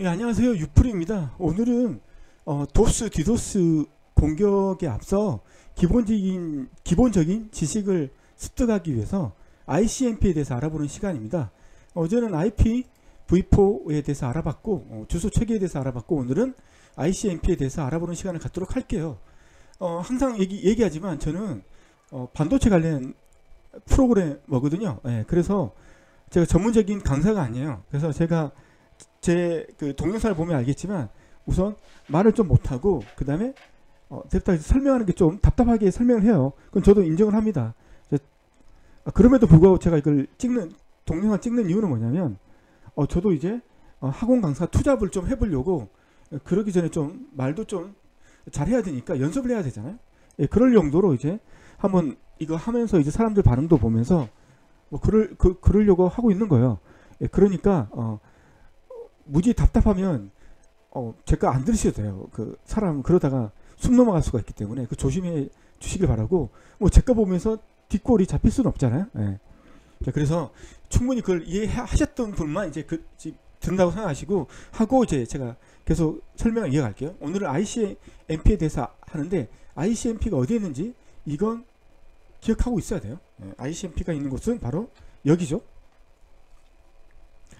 예, 안녕하세요. 유프리입니다. 오늘은 어, 도스, 디도스 공격에 앞서 기본적인 기본적인 지식을 습득하기 위해서 ICMP에 대해서 알아보는 시간입니다. 어제는 IP V4에 대해서 알아봤고 어, 주소 체계에 대해서 알아봤고 오늘은 ICMP에 대해서 알아보는 시간을 갖도록 할게요. 어, 항상 얘기, 얘기하지만 저는 어, 반도체 관련 프로그래머거든요. 예, 그래서 제가 전문적인 강사가 아니에요. 그래서 제가 제 그 동영상을 보면 알겠지만 우선 말을 좀 못하고 그 다음에 어, 답답 설명하는 게 좀 답답하게 설명을 해요. 그건 저도 인정을 합니다. 저, 아, 그럼에도 불구하고 제가 이걸 찍는 동영상 찍는 이유는 뭐냐면 어, 저도 이제 어, 학원 강사 투잡을 좀 해보려고 어, 그러기 전에 좀 말도 좀 잘해야 되니까 연습을 해야 되잖아요. 예, 그럴 용도로 이제 한번 이거 하면서 이제 사람들 반응도 보면서 뭐 그럴 그 그러려고 하고 있는 거예요. 예, 그러니까 어, 무지 답답하면 어, 제가 안 들으셔도 돼요. 그 사람 그러다가 숨 넘어갈 수가 있기 때문에 그 조심해 주시길 바라고 뭐 제가 보면서 뒷골이 잡힐 수는 없잖아요. 예. 자, 그래서 충분히 그걸 이해하셨던 분만 이제 그 든다고 생각하시고 하고 이제 제가 계속 설명을 이어갈게요. 오늘은 ICMP에 대해서 하는데 ICMP가 어디에 있는지 이건 기억하고 있어야 돼요. 예, ICMP가 있는 곳은 바로 여기죠.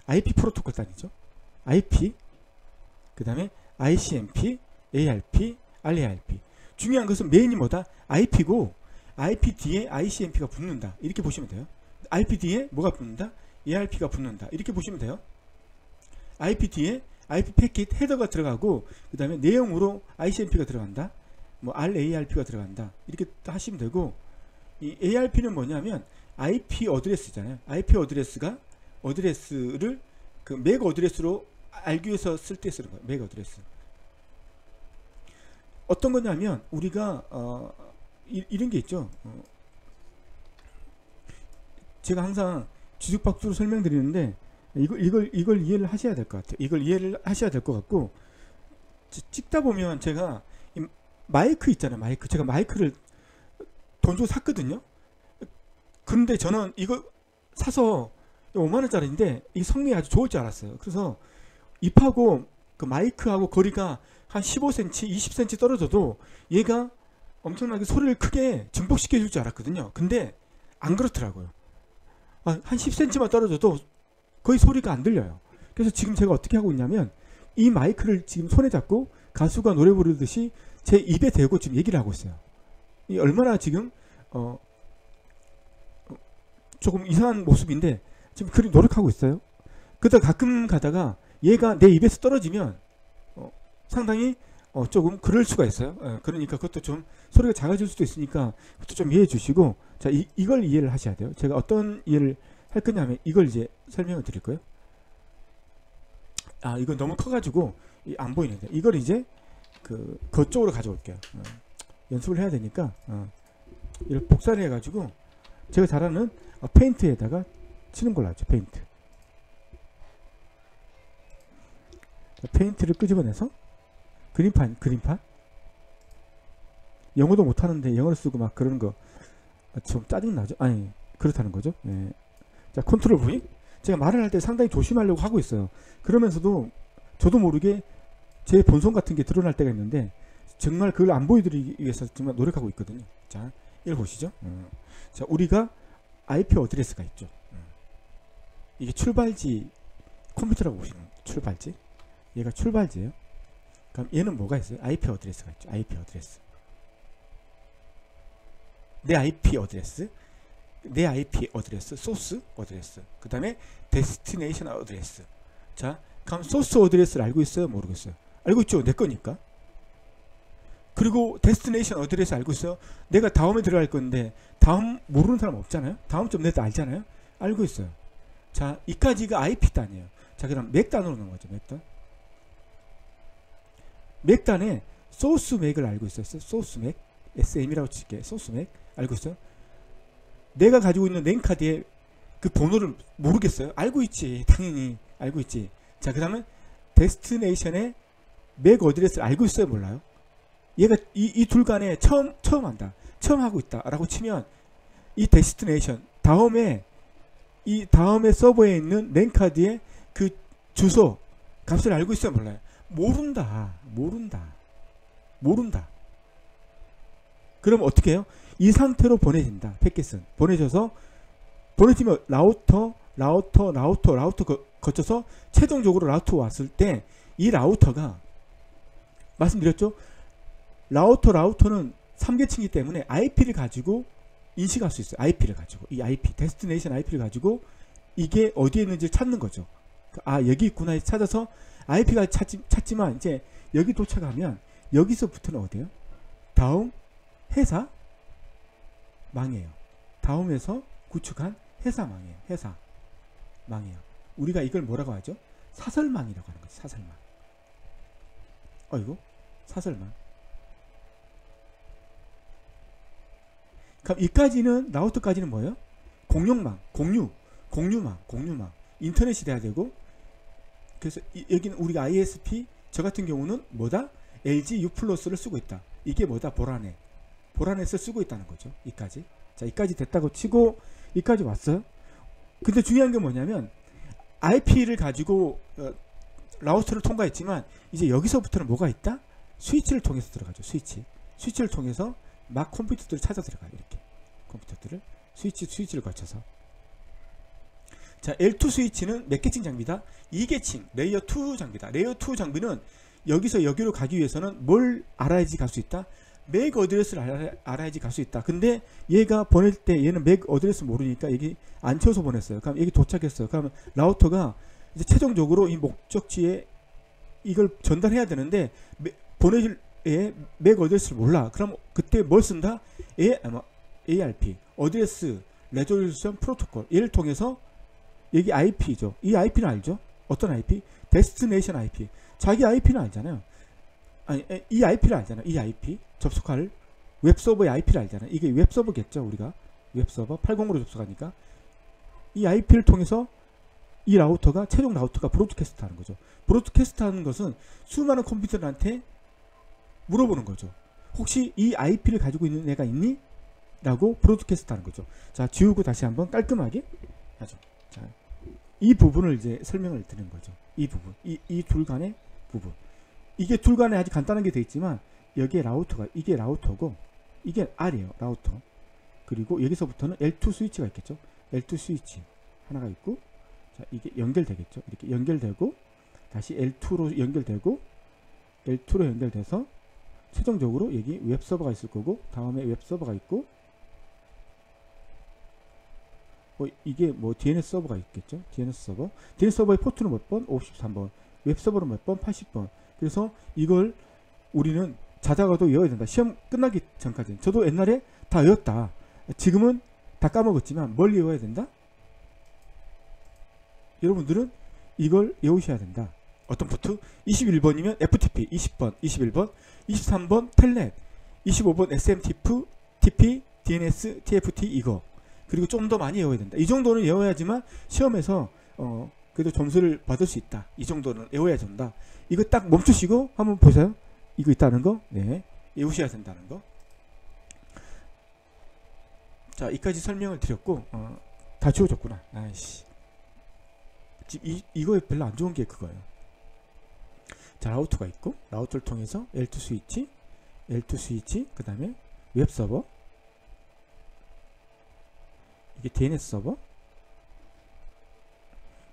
IP 프로토콜 단위죠. IP 그 다음에 ICMP, ARP, RARP 중요한 것은 메인이 뭐다? IP고 IP 뒤에 ICMP가 붙는다. 이렇게 보시면 돼요. IP 뒤에 뭐가 붙는다? ARP가 붙는다. 이렇게 보시면 돼요. IP 뒤에 IP 패킷 헤더가 들어가고 그 다음에 내용으로 ICMP가 들어간다. 뭐 RARP가 들어간다. 이렇게 하시면 되고 이 ARP는 뭐냐면 IP 어드레스잖아요. IP 어드레스가 어드레스를 그 맥 어드레스로 알기 위해서 쓸 때 쓰는 거예요. MAC address. 어떤 거냐면 우리가 어, 이, 런게 있죠. 어, 제가 항상 뒤죽박죽으로 설명드리는데 이걸 이걸 이걸 이해를 하셔야 될 것 같아요. 이걸 이해를 하셔야 될 것 같고 찍다 보면 제가 마이크 있잖아요. 마이크 제가 마이크를 돈 주고 샀거든요. 그런데 저는 이거 사서 5만 원짜리인데 이 성능이 아주 좋을 줄 알았어요. 그래서 입하고 그 마이크하고 거리가 한 15cm, 20cm 떨어져도 얘가 엄청나게 소리를 크게 증폭시켜 줄 줄 알았거든요. 근데 안 그렇더라고요. 아, 한 10cm만 떨어져도 거의 소리가 안 들려요. 그래서 지금 제가 어떻게 하고 있냐면 이 마이크를 지금 손에 잡고 가수가 노래 부르듯이 제 입에 대고 지금 얘기를 하고 있어요. 이 얼마나 지금 어 조금 이상한 모습인데 지금 그리 노력하고 있어요. 그러다 가끔 가다가 얘가 내 입에서 떨어지면 어, 상당히 어, 조금 그럴 수가 있어요. 예, 그러니까 그것도 좀 소리가 작아질 수도 있으니까 그것도 좀 이해해 주시고 자 이, 이걸 이해를 하셔야 돼요. 제가 어떤 이해를 할 거냐면 이걸 이제 설명을 드릴 거예요. 아 이거 너무 커가지고 안 보이는데 이걸 이제 그 그쪽으로 가져올게요. 어, 연습을 해야 되니까 어, 이걸 복사를 해가지고 제가 잘하는 어, 페인트에다가 치는 걸로 하죠. 페인트. 페인트를 끄집어내서 그림판 그림판 영어도 못하는데 영어를 쓰고 막 그러는 거 좀 짜증나죠 아니 그렇다는 거죠 예. 자 control V 제가 말을 할 때 상당히 조심하려고 하고 있어요 그러면서도 저도 모르게 제 본성 같은 게 드러날 때가 있는데 정말 그걸 안 보여드리기 위해서 정말 노력하고 있거든요 자 이걸 보시죠 어. 자 우리가 IP address가 있죠 어. 이게 출발지 컴퓨터라고 보시면 출발지 얘가 출발지예요. 그럼 얘는 뭐가 있어요? IP 어드레스가 있죠. IP 어드레스. 내 IP address, 내 IP address, source address, 그 다음에 destination address. 자, 그럼 source address를 알고 있어요? 모르겠어요? 알고 있죠? 내 거니까. 그리고 destination address 알고 있어요? 내가 다음에 들어갈 건데 다음 모르는 사람 없잖아요? 다음 점 net도 알잖아요? 알고 있어요. 자, 이까지가 IP 단이에요. 자, 그럼 MAC 단으로 넘어가죠. MAC 단. MAC단에 source MAC을 알고 있어요. source MAC. SM이라고 칠게. source MAC. 알고 있어요? 내가 가지고 있는 랜카드의 그 번호를 모르겠어요. 알고 있지. 당연히 알고 있지. 자, 그 다음에 destination의 MAC address를 알고 있어요? 몰라요? 얘가 이, 이 둘 간에 처음, 처음 한다. 처음 하고 있다. 라고 치면 이 destination 다음에 이 다음에 서버에 있는 랜카드의 그 주소 값을 알고 있어요, 몰라요? 모른다. 모른다. 모른다. 그럼 어떻게 해요? 이 상태로 보내진다. 패킷은 보내져서 보내지면 라우터, 라우터, 라우터, 라우터 거, 거쳐서 최종적으로 라우터 왔을 때 이 라우터가 말씀드렸죠? 라우터 라우터는 3계층이기 때문에 IP를 가지고 인식할 수 있어요. IP를 가지고 이 IP destination IP를 가지고 이게 어디에 있는지 찾는 거죠. 아 여기 있구나 찾아서 IP가 찾지, 찾지만 이제 여기 도착하면 여기서부터는 어디예요? 다음 회사 망해요. 다음에서 구축한 회사 망해요. 회사 망해요. 우리가 이걸 뭐라고 하죠? 사설망이라고 하는 거죠. 사설망. 어이구 사설망. 그럼 이까지는 라우터까지는 뭐예요? 공룡망, 공유, 공유망, 공유망. 인터넷이 돼야 되고 그래서 이, 여기는 우리가 ISP 저 같은 경우는 뭐다? LG U 플러스를 쓰고 있다. 이게 뭐다? 보라넷. 보라넷을 쓰고 있다는 거죠. 이까지. 자, 이까지 됐다고 치고 이까지 왔어요. 근데 중요한 게 뭐냐면 IP를 가지고 어, 라우터를 통과했지만 이제 여기서부터는 뭐가 있다? 스위치를 통해서 들어가죠. 스위치. 스위치를 통해서 막 컴퓨터들을 찾아 들어가요. 이렇게. 컴퓨터들을 스위치 스위치를 거쳐서. 자, L2 스위치는 몇 계층 장비다? 2계층 layer 2 장비다. layer 2 장비는 여기서 여기로 가기 위해서는 뭘 알아야지 갈 수 있다? MAC address를 알아, 알아야 지 갈 수 있다. 근데 얘가 보낼 때 얘는 MAC address 모르니까 여기 안 채워서 보냈어요. 그럼 여기 도착했어요. 그러면 라우터가 이제 최종적으로 이 목적지에 이걸 전달해야 되는데 매, 보내줄 에, MAC address를 몰라. 그럼 그때 뭘 쓴다? A, ARP Address Resolution Protocol 얘를 통해서 여기 IP죠. 이 IP는 알죠? 어떤 IP? destination IP. 자기 IP는 알잖아요. 아니 이 IP를 알잖아요. 이 IP 접속할 웹서버의 IP를 알잖아요. 이게 웹서버겠죠. 우리가 웹서버 80으로 접속하니까 이 IP를 통해서 이 라우터가 최종 라우터가 broadcast 하는 거죠. broadcast 하는 것은 수많은 컴퓨터들한테 물어보는 거죠. 혹시 이 IP를 가지고 있는 애가 있니? 라고 broadcast 하는 거죠. 자, 지우고 다시 한번 깔끔하게 하죠. 자, 이 부분을 이제 설명을 드리는 거죠. 이 부분. 이, 이 둘 간의 부분. 이게 둘 간에 아주 간단한 게 돼 있지만 여기에 라우터가 이게 라우터고 이게 R이에요. 라우터. 그리고 여기서부터는 L2 스위치가 있겠죠. L2 스위치 하나가 있고 자, 이게 연결되겠죠. 이렇게 연결되고 다시 L2로 연결되고 L2로 연결돼서 최종적으로 여기 웹서버가 있을 거고 다음에 웹서버가 있고 어, 이게 뭐 DNS 서버가 있겠죠. DNS 서버. DNS 서버의 포트는 몇 번? 53번. 웹서버는 몇 번? 80번. 그래서 이걸 우리는 자다가도 외워야 된다. 시험 끝나기 전까지. 저도 옛날에 다 외웠다. 지금은 다 까먹었지만 뭘 외워야 된다? 여러분들은 이걸 외우셔야 된다. 어떤 포트? 21번이면 FTP 20번, 21번, 23번 텔넷, 25번 SMTP, TP, DNS, TFT 이거. 그리고 좀 더 많이 외워야 된다. 이 정도는 외워야지만 시험에서 어 그래도 점수를 받을 수 있다. 이 정도는 외워야 된다. 이거 딱 멈추시고 한번 보세요. 이거 있다는 거. 네. 외우셔야 된다는 거. 자, 이까지 설명을 드렸고 어, 다 지워졌구나. 아이씨. 이, 이거에 별로 안 좋은 게 그거예요. 자, 라우터가 있고 라우터를 통해서 L2 스위치, L2 스위치, 그 다음에 웹 서버, 이게 DNS 서버,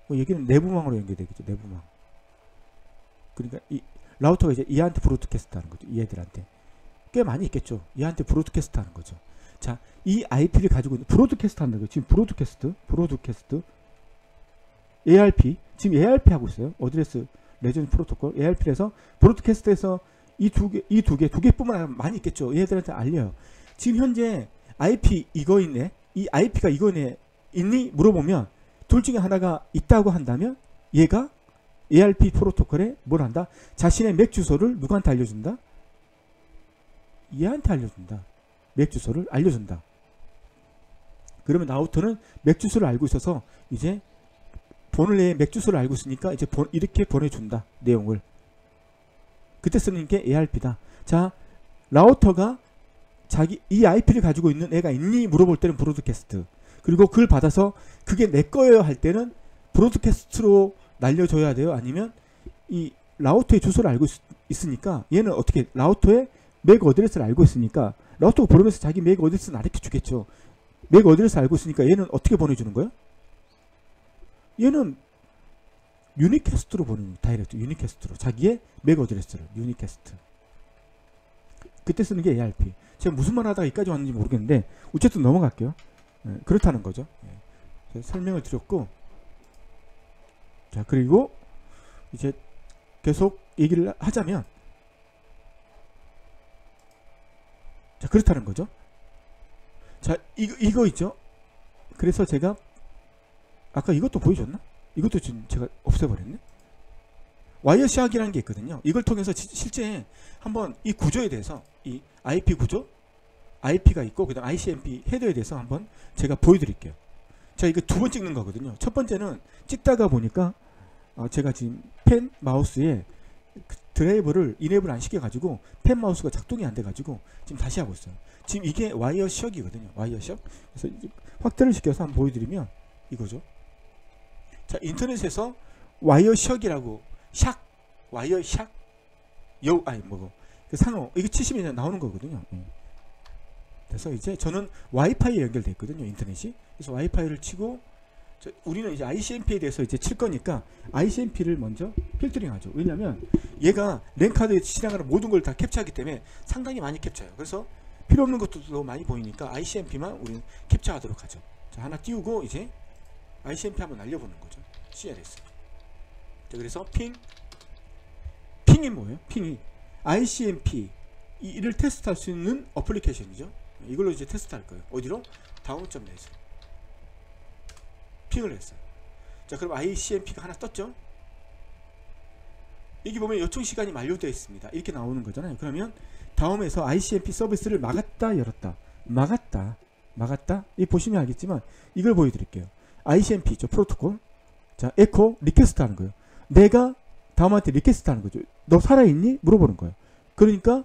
뭐 여기는 내부망으로 연결되겠죠. 내부망. 그러니까 이 라우터가 이제 이한테 broadcast 하는 거죠. 이 애들한테. 꽤 많이 있겠죠. 이한테 broadcast 하는 거죠. 자, 이 IP를 가지고 있는 broadcast 한다는 거 지금 broadcast, broadcast, ARP, 지금 ARP 하고 있어요. 어드레스 레전 프로토콜, ARP에서 브로드캐스트에서 이 두 개, 이 두 개, 두 개뿐만 많이 있겠죠. 얘들한테 알려요. 지금 현재 IP 이거 있네. 이 IP가 이거네. 있니? 물어보면 둘 중에 하나가 있다고 한다면 얘가 ARP 프로토콜에 뭘 한다? 자신의 맥 주소를 누구한테 알려준다? 얘한테 알려준다. 맥 주소를 알려준다. 그러면 라우터는 맥 주소를 알고 있어서 이제 본래의 맥 주소를 알고 있으니까 이제 보, 이렇게 보내준다. 내용을. 그때 쓰는 게 ARP다. 자, 라우터가 자기 이 IP를 가지고 있는 애가 있니 물어볼 때는 broadcast. 그리고 그걸 받아서 그게 내 거예요 할 때는 broadcast로 날려줘야 돼요. 아니면 이 라우터의 주소를 알고 있, 으니까 얘는 어떻게 라우터의 MAC address를 알고 있으니까 라우터가 보내면서 자기 MAC address는 알려 주겠죠. MAC address 알고 있으니까 얘는 어떻게 보내주는 거야? 얘는 unicast로 보내는 direct unicast로. 자기의 MAC address를 unicast. 그때 쓰는 게 ARP 제가 무슨 말 하다가 여기까지 왔는지 모르겠는데 어쨌든 넘어갈게요. 예, 그렇다는 거죠. 예. 설명을 드렸고 자 그리고 이제 계속 얘기를 하자면 자 그렇다는 거죠. 자 이거, 이거 있죠? 그래서 제가 아까 이것도 보여줬나? 이것도 지금 제가 없애버렸네. 와이어샥이라는 게 있거든요. 이걸 통해서 지- 실제 한번 이 구조에 대해서 이 IP 구조, IP가 있고 그다음 ICMP 헤더에 대해서 한번 제가 보여드릴게요. 자 이거 두 번 찍는 거거든요. 첫 번째는 찍다가 보니까 어, 제가 지금 펜 마우스에 그 드라이버를 인앱을 안 시켜가지고 펜 마우스가 작동이 안 돼가지고 지금 다시 하고 있어요. 지금 이게 와이어샥이거든요. 와이어샥. 그래서 이제 확대를 시켜서 한번 보여드리면 이거죠. 자 인터넷에서 와이어샥이라고 샥 와이어 샥 여 아니 뭐고 그 상호 이거 치시면 나오는 거거든요. 예. 그래서 이제 저는 와이파이에 연결돼 있거든요 인터넷이. 그래서 와이파이를 치고 저- 우리는 이제 ICMP에 대해서 이제 칠 거니까 ICMP를 먼저 필터링 하죠. 왜냐하면 얘가 랜카드에 지나가는 모든 걸 다 캡처하기 때문에 상당히 많이 캡처해요. 그래서 필요 없는 것도 많이 보이니까 ICMP만 우리는 캡처하도록 하죠. 자 하나 띄우고 이제 ICMP 한번 날려보는 거죠. CLS. 자, 그래서 핑, 핑이 뭐예요? 핑이 ICMP 이- 이를 테스트할 수 있는 어플리케이션이죠. 이걸로 이제 테스트할 거예요. 어디로? 다운점 내에서 핑을 했어요. 자, 그럼 ICMP가 하나 떴죠? 여기 보면 요청 시간이 만료되어 있습니다. 이렇게 나오는 거잖아요. 그러면 다음에서 ICMP 서비스를 막았다, 열었다, 막았다, 막았다. 이 보시면 알겠지만 이걸 보여드릴게요. ICMP 있죠 프로토콜. 자 echo request 하는 거예요. 내가 다음한테 request 하는 거죠. 너 살아있니? 물어보는 거예요. 그러니까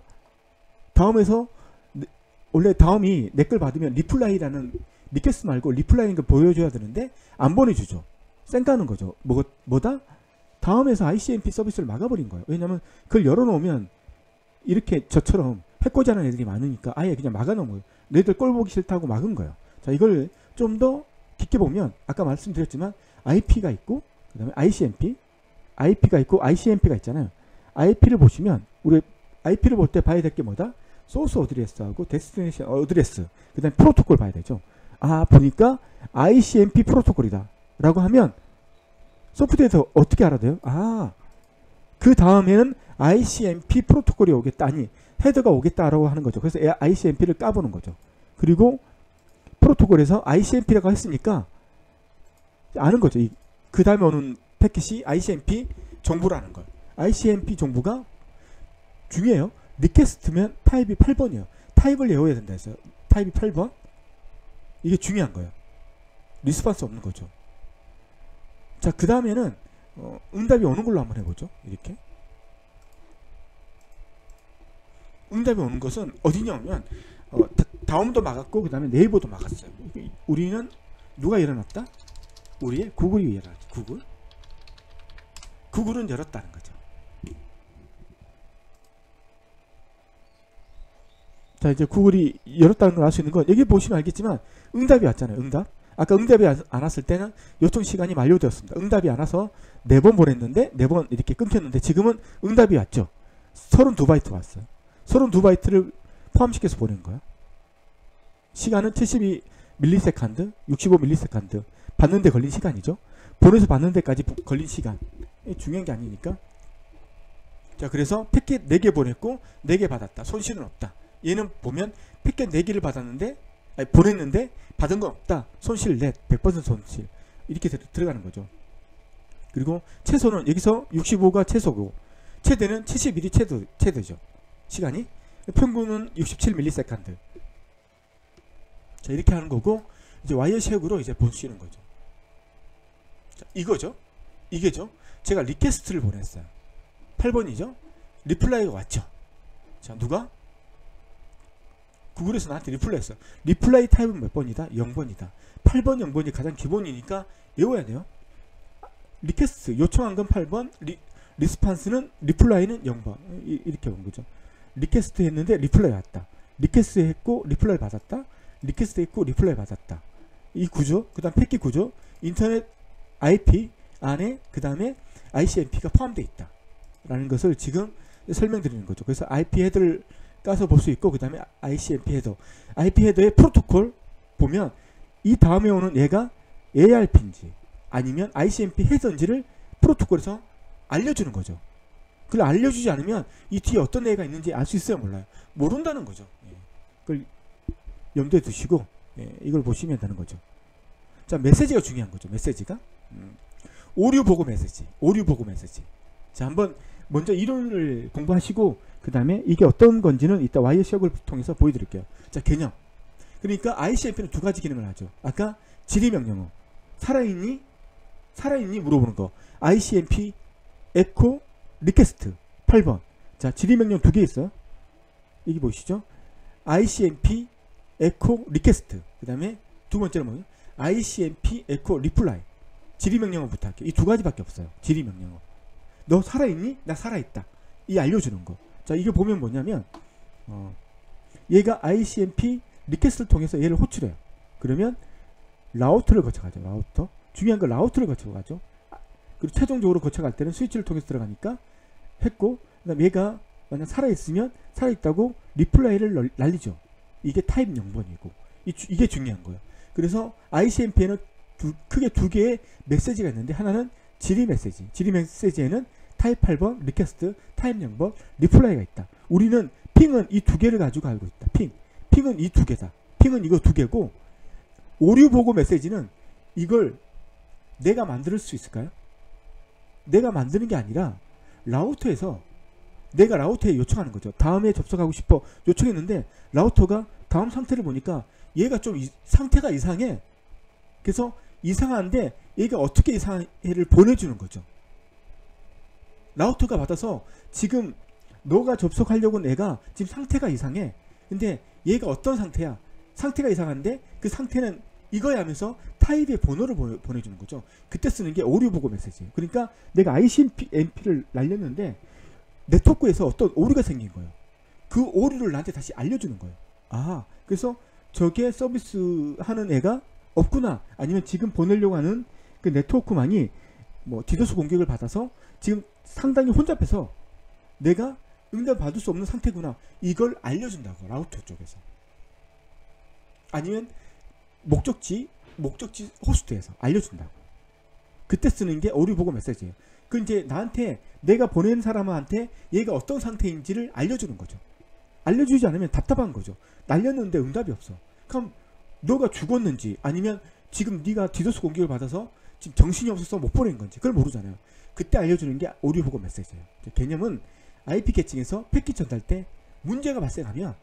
다음에서 네- 원래 다음이 내걸 받으면 reply라는 request 말고 reply인 걸 보여줘야 되는데 안 보내주죠. 쌩까는 거죠. 뭐, 뭐다? 다음에서 ICMP 서비스를 막아버린 거예요. 왜냐면 그걸 열어놓으면 이렇게 저처럼 해코지 하는 애들이 많으니까 아예 그냥 막아놓은 거예요. 너희들 꼴 보기 싫다고 막은 거예요. 자 이걸 좀 더 깊게 보면 아까 말씀드렸지만 IP가 있고 그 다음에 ICMP, IP가 있고 ICMP가 있잖아요. IP를 보시면 우리 IP를 볼 때 봐야 될 게 뭐다? source address하고 destination address 그 다음에 프로토콜 봐야 되죠. 아 보니까 ICMP 프로토콜이다 라고 하면 소프트웨어에서 어떻게 알아 돼요? 아 그 다음에는 ICMP 프로토콜이 오겠다 아니 header가 오겠다라고 하는 거죠. 그래서 ICMP를 까보는 거죠. 그리고 프로토콜에서 ICMP라고 했으니까 아는 거죠. 그 다음에 오는 패킷이 ICMP 정보라는 걸. ICMP 정보가 중요해요. request면 타입이 8번이에요. 타입을 외워야 된다 했어요. 타입이 8번. 이게 중요한 거예요. response 없는 거죠. 자, 그 다음에는 어, 응답이 오는 걸로 한번 해보죠. 이렇게. 응답이 오는 것은 어디냐면 어, 다, 다음도 막았고 그 다음에 네이버도 막았어요. 우리는 누가 일어났다? 우리의 구글이 열었지. 구글. 구글은 열었다는 거죠. 자 이제 구글이 열었다는 걸 알 수 있는 건 여기 보시면 알겠지만 응답이 왔잖아요. 응답. 아까 응답이 안- 안 왔을 때는 요청 시간이 만료되었습니다. 응답이 안 와서 네 번 보냈는데 네 번 이렇게 끊겼는데 지금은 응답이 왔죠. 32바이트 왔어요. 32바이트를 포함시켜서 보낸 거야. 시간은 72 millisecond, 65 millisecond. 받는데 걸린 시간이죠. 보내서 받는 데까지 부- 걸린 시간. 중요한 게 아니니까. 자, 그래서 패킷 4개 보냈고 4개 받았다. 손실은 없다. 얘는 보면 패킷 4개를 받았는데 아니, 보냈는데 받은 건 없다. 손실 넷, 100% 손실. 이렇게 들, 들어가는 거죠. 그리고 최소는 여기서 65가 최소고 최대는 71이 최대, 최대죠. 시간이 평균은 67 millisecond. 자 이렇게 하는 거고 이제 Wireshark로 이제 보시는 거죠. 자, 이거죠. 이게죠. 제가 request를 보냈어요. 8번이죠. reply가 왔죠. 자 누가? 구글에서 나한테 reply 했어. reply 타입은 몇 번이다? 0번이다. 8번, 0번이 가장 기본이니까 외워야 돼요. request 요청한 건 8번, 리, response는 reply는 0번 이, 이렇게 온 거죠. request 했는데 reply 왔다. request 했고 reply 받았다. request 했고 reply 받았다. 이 구조, 그 다음 패킷 구조, 인터넷 IP 안에 그 다음에 ICMP가 포함되어 있다 라는 것을 지금 설명드리는 거죠. 그래서 IP 헤드를 까서 볼 수 있고 그 다음에 ICMP 헤더, IP 헤더의 프로토콜 보면 이 다음에 오는 얘가 ARP인지 아니면 ICMP 헤더인지를 프로토콜에서 알려주는 거죠. 그걸 알려주지 않으면 이 뒤에 어떤 애가 있는지 알 수 있어요, 몰라요? 모른다는 거죠. 예. 그걸 염두에 두시고 예, 이걸 보시면 되는 거죠. 자, 메시지가 중요한 거죠. 메시지가 음. 오류 보고 메시지, 오류 보고 메시지. 자, 한번 먼저 이론을 공부하시고 그 다음에 이게 어떤 건지는 이따 시역을 통해서 보여드릴게요. 자, 개념. 그러니까 ICMP는 두 가지 기능을 하죠. 아까 질의 명령어 살아있니? 살아있니? 물어보는 거. ICMP echo request 8번. 자, 질의 명령 두 개 있어요. 여기 보시죠. ICMP echo request. 그 다음에 두 번째는 뭐예요? ICMP echo reply. 질의 명령어 부탁해. 이 두 가지밖에 없어요. 질의 명령어. 너 살아있니? 나 살아있다. 이 알려주는 거. 자, 이게 보면 뭐냐면 어, 얘가 ICMP request를 통해서 얘를 호출해요. 그러면 라우터를 거쳐가죠. 라우터. 중요한 건 라우터를 거쳐가죠. 아, 그리고 최종적으로 거쳐갈 때는 스위치를 통해서 들어가니까 했고 그 다음 얘가 만약 살아있으면 살아있다고 reply를 널- 날리죠. 이게 타입 0번이고 이, 게 중요한 거예요. 그래서 ICMP에는 두, 크게 두 개의 메시지가 있는데 하나는 질의 메시지. 질의 메시지에는 타입 8번 request, 타입 0번 reply가 있다. 우리는 ping은 이 두 개를 가지고 알고 있다. ping. ping은 이 두 개다. ping은 이거 두 개고 오류 보고 메시지는 이걸 내가 만들 수 있을까요? 내가 만드는 게 아니라 라우터에서 내가 라우터에 요청하는 거죠. 다음에 접속하고 싶어 요청했는데 라우터가 다음 상태를 보니까 얘가 좀 이- 상태가 이상해. 그래서 이상한데 얘가 어떻게 이상해를 보내주는 거죠. 라우터가 받아서 지금 너가 접속하려고 는 애가 지금 상태가 이상해. 근데 얘가 어떤 상태야? 상태가 이상한데 그 상태는 이거야 하면서 타입의 번호를 보내, 보내주는 거죠. 그때 쓰는 게 오류 보고 메시지예요. 그러니까 내가 ICMP를 날렸는데 네트워크에서 어떤 오류가 생긴 거예요. 그 오류를 나한테 다시 알려주는 거예요. 아, 그래서 저게 서비스 하는 애가 없구나. 아니면 지금 보내려고 하는 그 네트워크망이 뭐 디도스 공격을 받아서 지금 상당히 혼잡해서 내가 응답 받을 수 없는 상태구나. 이걸 알려준다고 라우터 쪽에서. 아니면 목적지 목적지 호스트에서 알려준다고. 그때 쓰는 게 오류 보고 메시지예요. 그 이제 나한테 내가 보낸 사람한테 얘가 어떤 상태인지를 알려주는 거죠. 알려주지 않으면 답답한 거죠. 날렸는데 응답이 없어. 그럼 너가 죽었는지 아니면 지금 네가 디도스 공격을 받아서 지금 정신이 없어서 못 보낸 건지 그걸 모르잖아요. 그때 알려주는 게 오류 보고 메시지예요. 개념은 IP 계층에서 패킷 전달 때 문제가 발생하면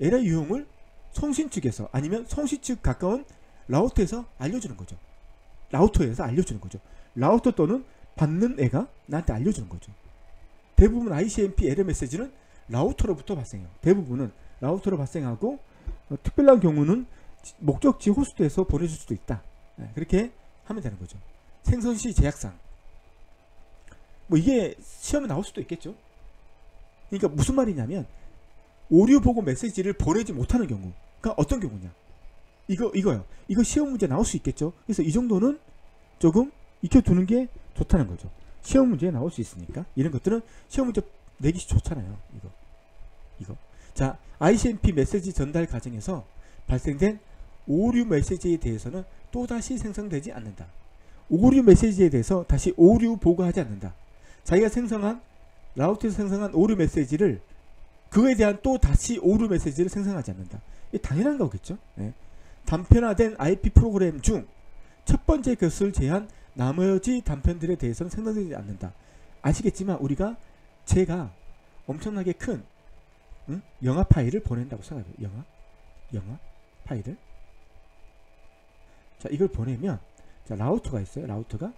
에러 유형을 송신 측에서 아니면 송신 측 가까운 라우터에서 알려주는 거죠. 라우터에서 알려주는 거죠. 라우터 또는 받는 애가 나한테 알려주는 거죠. 대부분 ICMP 에러 메시지는 라우터로부터 발생해요. 대부분은 라우터로 발생하고 어, 특별한 경우는 지- 목적지 호스트에서 보내줄 수도 있다. 네, 그렇게 하면 되는 거죠. 생성 시 제약상. 뭐 이게 시험에 나올 수도 있겠죠. 그러니까 무슨 말이냐면 오류 보고 메시지를 보내지 못하는 경우. 그러니까 어떤 경우냐? 이거 이거요. 이거 시험 문제 나올 수 있겠죠. 그래서 이 정도는 조금 익혀두는 게 좋다는 거죠. 시험 문제에 나올 수 있으니까 이런 것들은 시험 문제 내기 좋잖아요. 이거 이거. 자 ICMP 메시지 전달 과정에서 발생된 오류 메시지에 대해서는 또 다시 생성되지 않는다. 오류 메시지에 대해서 다시 오류 보고하지 않는다. 자기가 생성한 라우트에서 생성한 오류 메시지를 그에 대한 또 다시 오류 메시지를 생성하지 않는다. 이 당연한 거겠죠. 예. 단편화된 IP 프로그램 중 첫 번째 것을 제한 나머지 단편들에 대해서는 생성되지 않는다. 아시겠지만 우리가 제가 엄청나게 큰 응? 영화 파일을 보낸다고 생각해요. 영화, 영화 파일을. 자 이걸 보내면 자 라우터가 있어요. 라우터가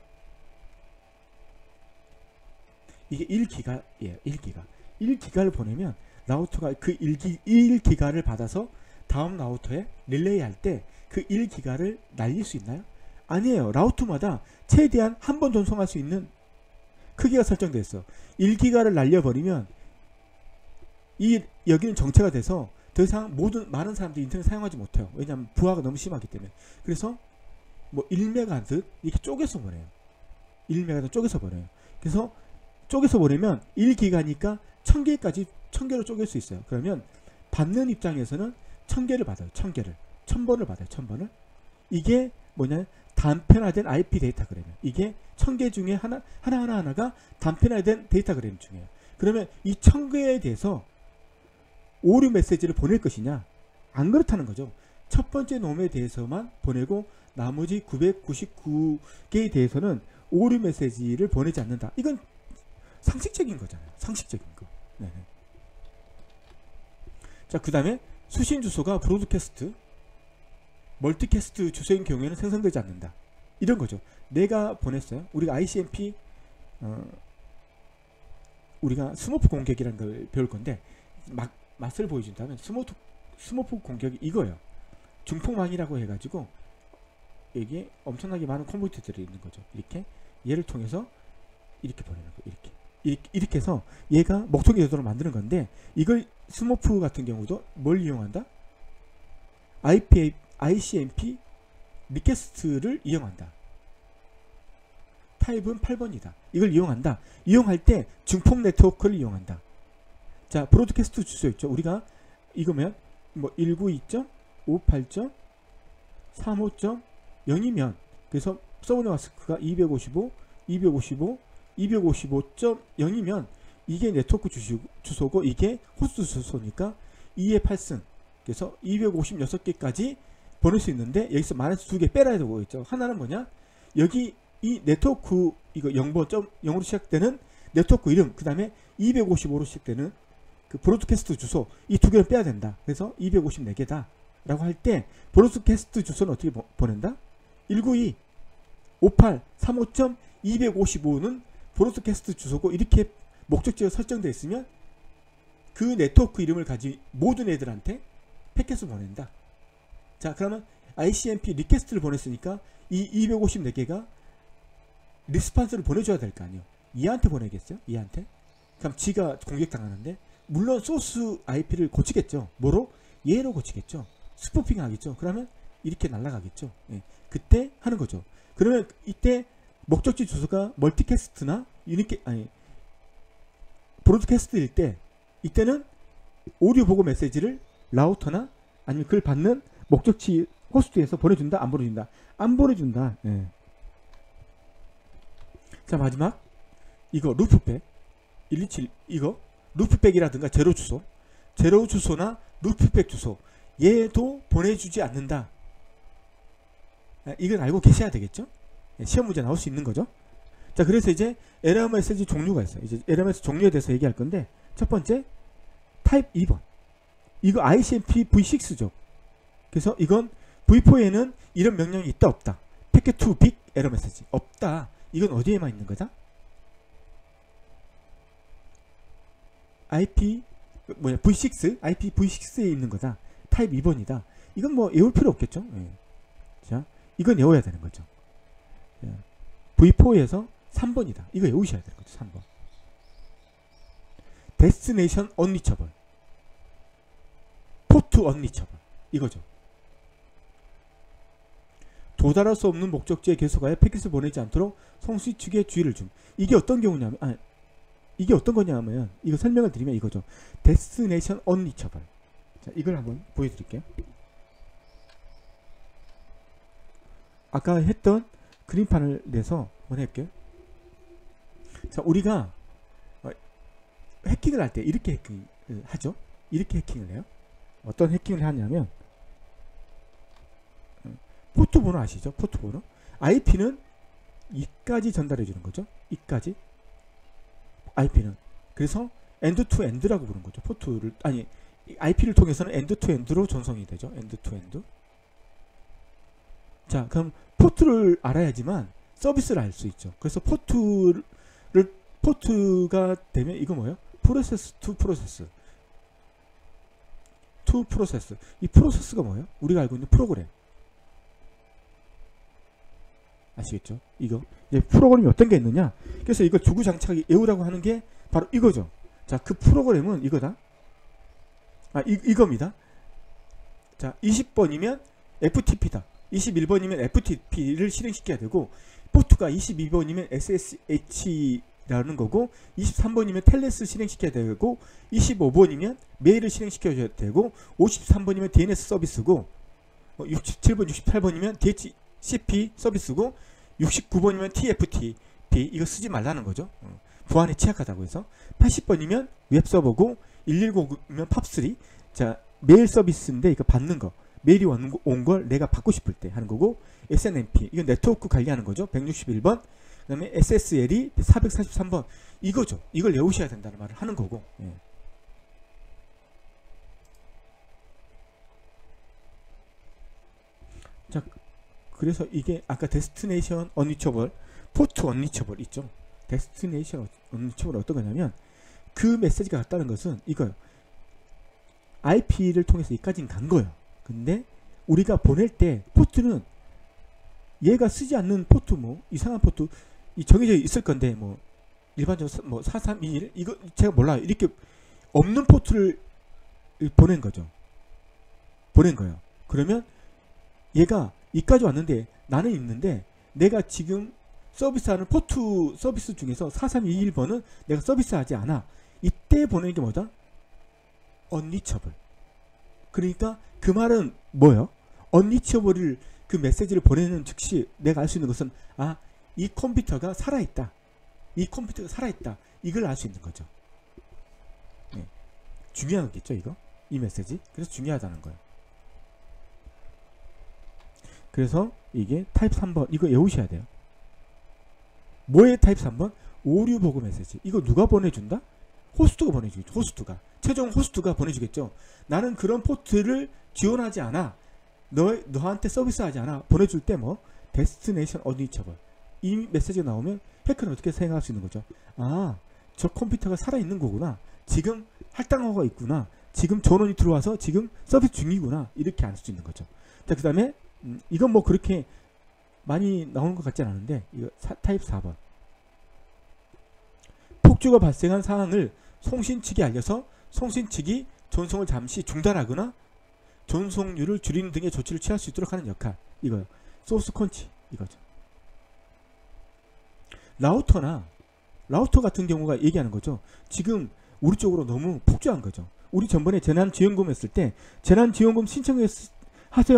이게 1기가예요. 1기가. 1기가를 보내면 라우터가 그 1기, 1기가를 받아서 다음 라우터에 릴레이 할 때 그 1기가를 날릴 수 있나요? 아니에요. 라우터마다 최대한 한 번 전송할 수 있는 크기가 설정돼 있어. 1기가를 날려버리면 이 여기는 정체가 돼서 더 이상 모든 많은 사람들이 인터넷 사용하지 못해요. 왜냐하면 부하가 너무 심하기 때문에. 그래서 뭐 1메가듯 이렇게 쪼개서 보내요. 1메가듯 쪼개서 보내요. 그래서 쪼개서 보내면 1기가니까 1000개까지 1000개로 쪼갤 수 있어요. 그러면 받는 입장에서는 1000개를 받아요. 1000개를. 1000번을 받아요. 1000번을. 이게 뭐냐 단편화된 IP 데이터그램이에요. 이게 1000개 중에 하나 하나하나 하나가 단편화된 데이터그램 중이에요. 그러면 이 1000개에 대해서 오류 메시지를 보낼 것이냐? 안 그렇다는 거죠. 첫 번째 놈에 대해서만 보내고 나머지 999개에 대해서는 오류 메시지를 보내지 않는다. 이건 상식적인 거잖아요. 상식적인 거. 네네. 자, 그 다음에 수신 주소가 broadcast, multicast 주소인 경우에는 생성되지 않는다. 이런 거죠. 내가 보냈어요. 우리가 ICMP 어, 우리가 smurf 공격이라는 걸 배울 건데 막 맛을 보여준다면 smurf smurf 공격이 이거예요. 증폭망이라고 해가지고 여기에 엄청나게 많은 컴퓨터들이 있는 거죠. 이렇게 얘를 통해서 이렇게 보내는 거 이렇게 이렇게, 이렇게 해서 얘가 목적이 되도록 만드는 건데 이걸 smurf 같은 경우도 뭘 이용한다? IP, ICMP request를 이용한다. 타입은 8번이다. 이걸 이용한다. 이용할 때 증폭 네트워크를 이용한다. 자, broadcast 주소 있죠. 우리가 이거면 뭐 192.58.35.0이면 그래서 subnet mask가 255, 255, 255.0이면 이게 네트워크 주소, 주소고 이게 호스트 주소니까 2의 8승 그래서 256개까지 보낼 수 있는데 여기서 마이너스 두 개 빼라야 되고 있죠. 하나는 뭐냐? 여기 이 네트워크 이거 0번 점 0으로 시작되는 네트워크 이름 그 다음에 255로 시작되는 그 broadcast 주소 이 두 개를 빼야 된다. 그래서 254개다. 라고 할 때 broadcast 주소는 어떻게 보, 낸다 192 58 35.255는 broadcast 주소고 이렇게 목적지가 설정되어 있으면 그 네트워크 이름을 가진 모든 애들한테 패킷을 보낸다. 자 그러면 ICMP request를 보냈으니까 이 254개가 response를 보내줘야 될 거 아니에요. 얘한테 보내겠어요? 얘한테? 그럼 지가 공격당하는데 물론 소스 IP를 고치겠죠. 뭐로? 얘로 고치겠죠. spoofing 하겠죠. 그러면 이렇게 날아가겠죠. 예. 그때 하는 거죠. 그러면 이때 목적지 주소가 multicast나 unica 아니 broadcast일 때 이때는 오류 보고 메시지를 라우터나 아니면 그걸 받는 목적지 호스트에서 보내준다 안 보내준다? 안 보내준다. 예. 자 마지막. 이거 loopback. 127 이거 loopback이라든가 제로 주소. 제로 주소나 loopback 주소. 얘도 보내주지 않는다. 아, 이건 알고 계셔야 되겠죠? 예, 시험 문제 나올 수 있는 거죠? 자 그래서 이제 에러 메시지 종류가 있어요. 이제 에러 메시지 종류에 대해서 얘기할 건데 첫 번째 타입 2번. 이거 ICMP V6죠 그래서 이건 V4에는 이런 명령이 있다 없다 packet too big error message 없다 이건 어디에만 있는 거죠? IP 뭐야 V6 IP V6에 있는 거다. 타입 2번이다. 이건 뭐 외울 필요 없겠죠. 예. 자, 이건 외워야 되는 거죠. 자, V4에서 3번이다. 이거 외우셔야 되는 거죠. 3번. Destination unreachable. Port unreachable. 이거죠. 도달할 수 없는 목적지에 계속하여 패킷을 보내지 않도록 송수신 측에 주의를 줌. 이게 어떤 경우냐면 아, 이게 어떤 거냐면 이거 설명을 드리면 이거죠. Destination unreachable. 자, 이걸 한번 보여 드릴게요. 아까 했던 그림판을 내서 한번 해볼게요. 자, 우리가 어, 해킹을 할 때 이렇게 해킹을 하죠. 이렇게 해킹을 해요. 어떤 해킹을 하냐면 어, 포트 번호 아시죠? 포트 번호. IP는 이까지 전달해 주는 거죠. 이까지. IP는 그래서 end to end라고 부르는 거죠. 포트를 아니 IP를 통해서는 end to end로 전송이 되죠. End to end. 자, 그럼 포트를 알아야지만 서비스를 알 수 있죠. 그래서 포트를 포트가 되면 이거 뭐예요? Process to process. To process. 이 process가 뭐예요? 우리가 알고 있는 프로그램. 아시겠죠? 이거 이제 프로그램이 어떤 게 있느냐? 그래서 이걸 주구장창 외우라고 하는 게 바로 이거죠. 자, 그 프로그램은 이거다. 아, 이, 이겁니다. 자, 20번이면 FTP다. 21번이면 FTP를 실행시켜야 되고 포트가 22번이면 SSH라는 거고 23번이면 텔레스 실행시켜야 되고 25번이면 메일을 실행시켜야 되고 53번이면 DNS 서비스고 67번, 68번이면 DHCP 서비스고 69번이면 TFTP 이거 쓰지 말라는 거죠. 어, 보안에 취약하다고 해서. 80번이면 웹서버고 119면 POP3 자 메일 서비스인데 이거 받는 거. 메일이 온 걸 내가 받고 싶을 때 하는 거고 SNMP 이건 네트워크 관리하는 거죠. 161번. 그 다음에 SSL이 443번. 이거죠. 이걸 외우셔야 된다는 말을 하는 거고. 예. 자 그래서 이게 아까 destination unreachable port unreachable 있죠 destination unreachable 어떤 거냐면 그 메시지가 갔다는 것은 이거요 IP를 통해서 여기까지는 간 거예요 근데 우리가 보낼 때 포트는 얘가 쓰지 않는 포트 뭐 이상한 포트 이 정해져 있을 건데 뭐 일반적으로 뭐 4321 이거 제가 몰라요. 이렇게 없는 포트를 보낸 거죠. 보낸 거예요. 그러면 얘가 이까지 왔는데 나는 있는데 내가 지금 서비스하는 포트 서비스 중에서 4321번은 내가 서비스하지 않아. 이때 보내는 게 뭐다? 언리처블. 그러니까 그 말은 뭐예요? 언리처블을 그 메시지를 보내는 즉시 내가 알 수 있는 것은 아 이 컴퓨터가 살아있다. 이 컴퓨터가 살아있다. 이걸 알 수 있는 거죠. 네. 중요한 거겠죠 이거? 이 메시지. 그래서 중요하다는 거예요. 그래서 이게 타입 3번 이거 외우셔야 돼요. 뭐의 타입 3번? 오류 보고 메시지. 이거 누가 보내준다? 호스트가 보내주겠죠. 호스트가. 최종 호스트가 보내주겠죠. 나는 그런 포트를 지원하지 않아. 너, 너한테 서비스하지 않아. 보내줄 때 뭐? destination unreachable. 이 메시지가 나오면 해커는 어떻게 생각할 수 있는 거죠? 아, 저 컴퓨터가 살아있는 거구나. 지금 할당어가 있구나. 지금 전원이 들어와서 지금 서비스 중이구나. 이렇게 알 수 있는 거죠. 자, 그 다음에, 음, 이건 뭐 그렇게 많이 나오는 것 같진 않은데, 이거 사, 타입 4번. 폭주가 발생한 상황을 송신 측에 알려서 송신 측이 전송을 잠시 중단하거나 전송률을 줄이는 등의 조치를 취할 수 있도록 하는 역할. 이거요. source quench. 이거죠. 라우터나 라우터 같은 경우가 얘기하는 거죠. 지금 우리 쪽으로 너무 폭주한 거죠. 우리 전번에 재난지원금 했을 때 재난지원금 신청하세요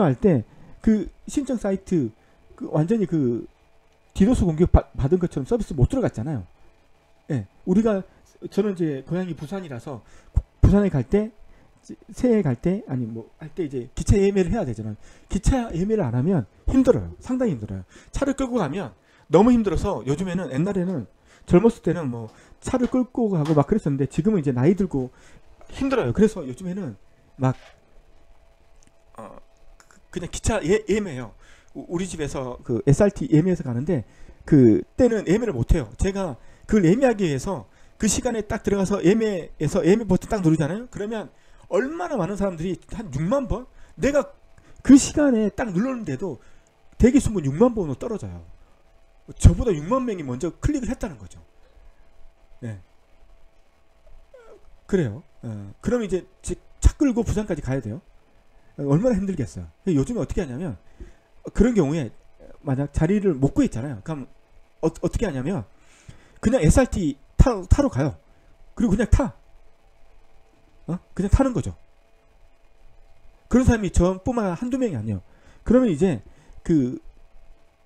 할 때 그 신청 사이트 그 완전히 그 디도스 공격 받, 은 것처럼 서비스 못 들어갔잖아요. 예. 네, 우리가 저는 이제 고향이 부산이라서 부산에 갈 때 새해 갈 때 아니 뭐 할 때 이제 기차 예매를 해야 되잖아요. 기차 예매를 안 하면 힘들어요. 상당히 힘들어요. 차를 끌고 가면 너무 힘들어서 요즘에는 옛날에는 젊었을 때는 뭐 차를 끌고 가고 막 그랬었는데 지금은 이제 나이 들고 힘들어요. 그래서 요즘에는 막 어, 그냥 기차 예, 예매해요. 우리 집에서 그 SRT 예매해서 가는데 그 때는 예매를 못 해요. 제가 그걸 예매하기 위해서 그 시간에 딱 들어가서 예매해서 예매 버튼 딱 누르잖아요. 그러면 얼마나 많은 사람들이 한 6만 번? 내가 그 시간에 딱 눌렀는데도 대기 수문 6만 번으로 떨어져요. 저보다 6만 명이 먼저 클릭을 했다는 거죠. 네. 그래요. 어, 그럼 이제 차 끌고 부산까지 가야 돼요. 얼마나 힘들겠어요. 요즘에 어떻게 하냐면 그런 경우에 만약 자리를 못 구했잖아요. 그럼 어, 떻게 하냐면 그냥 SRT 타, 타러 가요. 그리고 그냥 타. 어? 그냥 타는 거죠. 그런 사람이 저뿐만 한두 명이 아니에요. 그러면 이제 그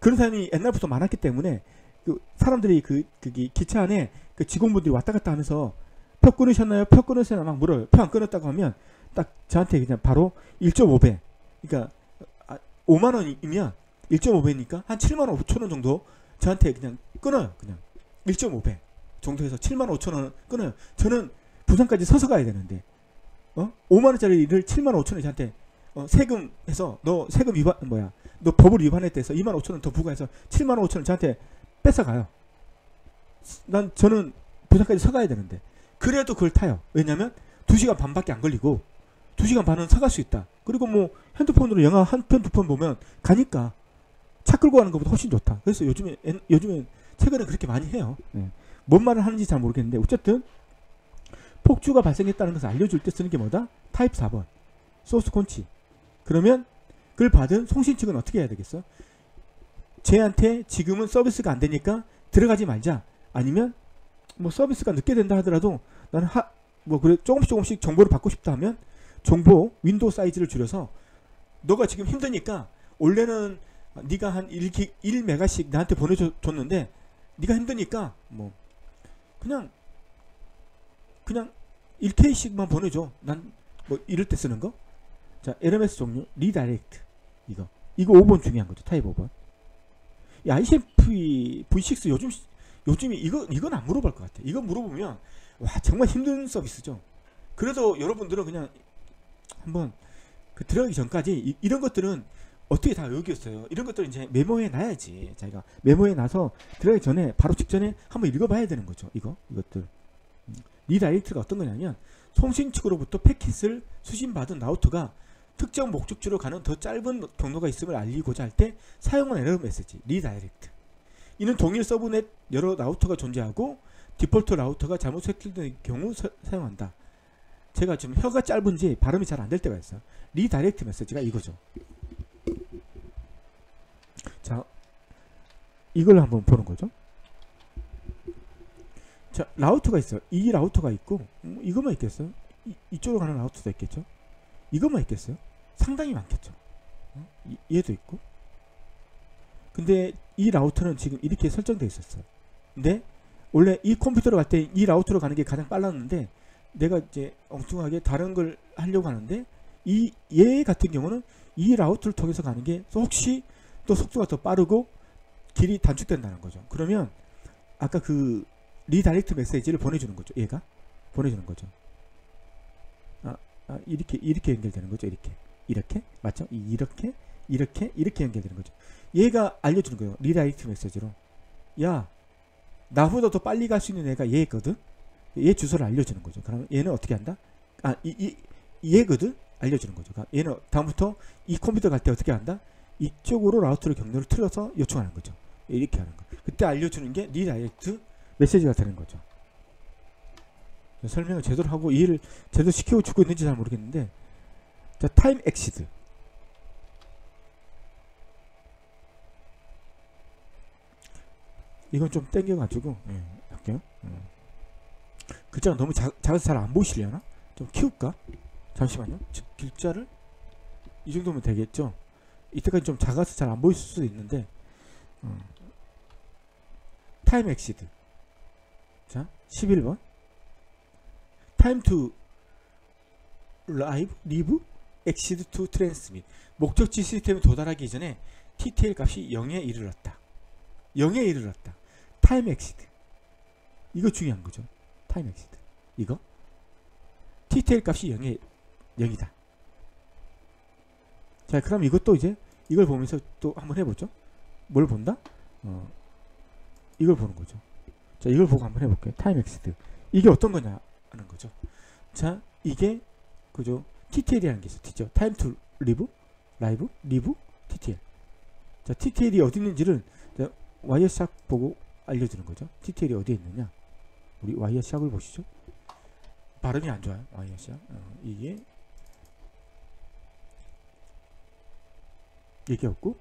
그런 사람이 옛날부터 많았기 때문에 그 사람들이 그 그기 기차 안에 그 직원분들이 왔다 갔다 하면서 표 끊으셨나요? 표 끊으셨나 막 물어요. 표 안 끊었다고 하면 딱 저한테 그냥 바로 1.5배. 그러니까 5만 아, 원이면 1.5배니까 한 7만 5천 원 정도 저한테 그냥 끊어요. 그냥 1.5배 정도 해서 7만 5천 원 끊어요. 저는 부산까지 서서 가야 되는데 어? 5만 원짜리를 7만 5천 원 저한테 어, 세금 해서 너 세금 위반 뭐야 너 법을 위반했다 해서 2만 5천 원 더 부과해서 7만 5천 원 저한테 뺏어가요. 난 저는 부산까지 서가야 되는데 그래도 그걸 타요. 왜냐면 2시간 반밖에 안 걸리고 2시간 반은 서갈 수 있다. 그리고 뭐 핸드폰으로 영화 한 편 두 편 보면 가니까 차 끌고 가는 것보다 훨씬 좋다. 그래서 요즘에 엔- 요즘에 최근에 그렇게 많이 해요. 예. 뭔 말을 하는지 잘 모르겠는데 어쨌든 폭주가 발생했다는 것을 알려줄 때 쓰는 게 뭐다? 타입 4번 source quench. 그러면 그걸 받은 송신 측은 어떻게 해야 되겠어? 쟤한테 지금은 서비스가 안 되니까 들어가지 말자. 아니면 뭐 서비스가 늦게 된다 하더라도 나는 하 뭐 그래 조금씩 조금씩 정보를 받고 싶다 하면 정보 윈도우 사이즈를 줄여서 너가 지금 힘드니까 원래는 네가 한 1기 1메가씩 나한테 보내줬는데 네가 힘드니까 뭐 그냥 그냥 1K씩만 보내줘. 난 뭐 이럴 때 쓰는 거. 자, LMS 종류 redirect 이거 이거 5번 중요한 거죠. 타입 5번. 이 ICMP V6 요즘 요즘에 이거 이건 안 물어볼 것 같아. 이거 물어보면 와 정말 힘든 서비스죠. 그래도 여러분들은 그냥 한번 그 들어가기 전까지 이, 런 것들은 어떻게 다 외우겠어요. 이런 것들은 이제 메모해 놔야지. 자기가 메모해 놔서 들어가기 전에 바로 직전에 한번 읽어봐야 되는 거죠. 이거 이것들. 음. redirect가 어떤 거냐면 송신 측으로부터 패킷을 수신받은 라우터가 특정 목적지로 가는 더 짧은 경로가 있음을 알리고자 할 때 사용한 에러 메시지 redirect. 이는 동일 subnet 여러 라우터가 존재하고 디폴트 라우터가 잘못 세팅된 경우 사, 사용한다. 제가 지금 혀가 짧은지 발음이 잘 안 될 때가 있어요. redirect 메시지가 이거죠. 자, 이걸 한번 보는 거죠. 자, 라우터가 있어요. 이 라우터가 있고 음, 이것만 있겠어요? 이, 이쪽으로 가는 라우터도 있겠죠. 이것만 있겠어요? 상당히 많겠죠. 어? 이, 얘도 있고. 근데 이 라우터는 지금 이렇게 설정되어 있었어요. 근데 원래 이 컴퓨터로 갈 때 이 라우터로 가는 게 가장 빨랐는데 내가 이제 엉뚱하게 다른 걸 하려고 하는데 이 얘 같은 경우는 이 라우터를 통해서 가는 게 혹시 또 속도가 더 빠르고 길이 단축된다는 거죠. 그러면 아까 그 redirect 메시지를 보내주는 거죠. 얘가 보내주는 거죠. 아, 아 이렇게 이렇게 연결되는 거죠. 이렇게 이렇게 맞죠? 이- 이렇게 이렇게 이렇게 연결되는 거죠. 얘가 알려주는 거예요. redirect 메시지로 야 나보다 더 빨리 갈 수 있는 애가 얘거든. 얘 주소를 알려주는 거죠. 그러면 얘는 어떻게 한다? 아, 이, 이 얘거든. 알려주는 거죠. 그러니까 얘는 다음부터 이 컴퓨터 갈 때 어떻게 한다? 이쪽으로 라우터를 경로를 틀어서 요청하는 거죠. 이렇게 하는 거. 그때 알려주는 게 redirect 메시지가 되는 거죠. 설명을 제대로 하고 이해를 제대로 시키고 주고 있는지 잘 모르겠는데 자 time exceeded 이건 좀 땡겨가지고 예, 할게요. 예. 글자가 너무 작, 작아서 잘 안 보이시려나? 좀 키울까? 잠시만요. 저 글자를 이 정도면 되겠죠? 이때까지 좀 작아서 잘 안 보일 수도 있는데 어. time exceed 자 11번 time to live live exceed to transmit 목적지 시스템에 도달하기 이전에 TTL 값이 0에 이르렀다 0에 이르렀다 time exceed 이거 중요한 거죠 time exceed 이거? TTL 값이 0에 0이다. 자 그럼 이것도 이제 이걸 보면서 또 한번 해보죠. 뭘 본다? 어, 이걸 보는 거죠. 자 이걸 보고 한번 해볼게요. Time exceed. 이게 어떤 거냐 하는 거죠. 자 이게 그죠? TTL이라는 게 있어. T죠? Time to live? Live? Live? TTL 자 TTL이 어디 있는지를 자, Wireshark 보고 알려주는 거죠. TTL이 어디에 있느냐 우리 Wireshark를 보시죠. 발음이 안 좋아요 Wireshark 어, 이게? 얘기 없고?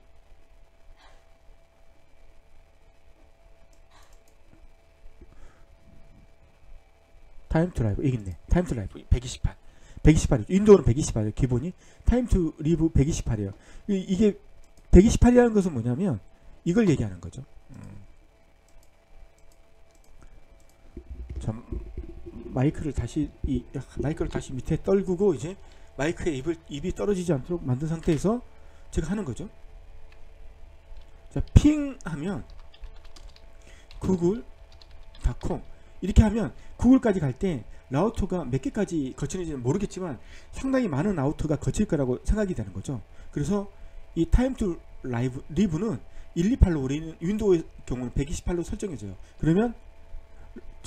Time to live 여기 있네. Time to live. 128 128이죠. 윈도우는 128이에요 기본이. Time to live 128이에요. 이게 128이라는 것은 뭐냐면 이걸 얘기하는 거죠. 음. 자 마이크를 다시 이 마이크를 다시 밑에 떨구고 이제 마이크의 입을 입이 떨어지지 않도록 만든 상태에서 제가 하는 거죠 자 ping 하면 google.com 이렇게 하면 구글까지 갈 때 라우터가 몇 개까지 거치는지는 모르겠지만 상당히 많은 라우터가 거칠 거라고 생각이 되는 거죠. 그래서 이 time to live live는 128로 우리는 윈도우의 경우는 128로 설정해줘요. 그러면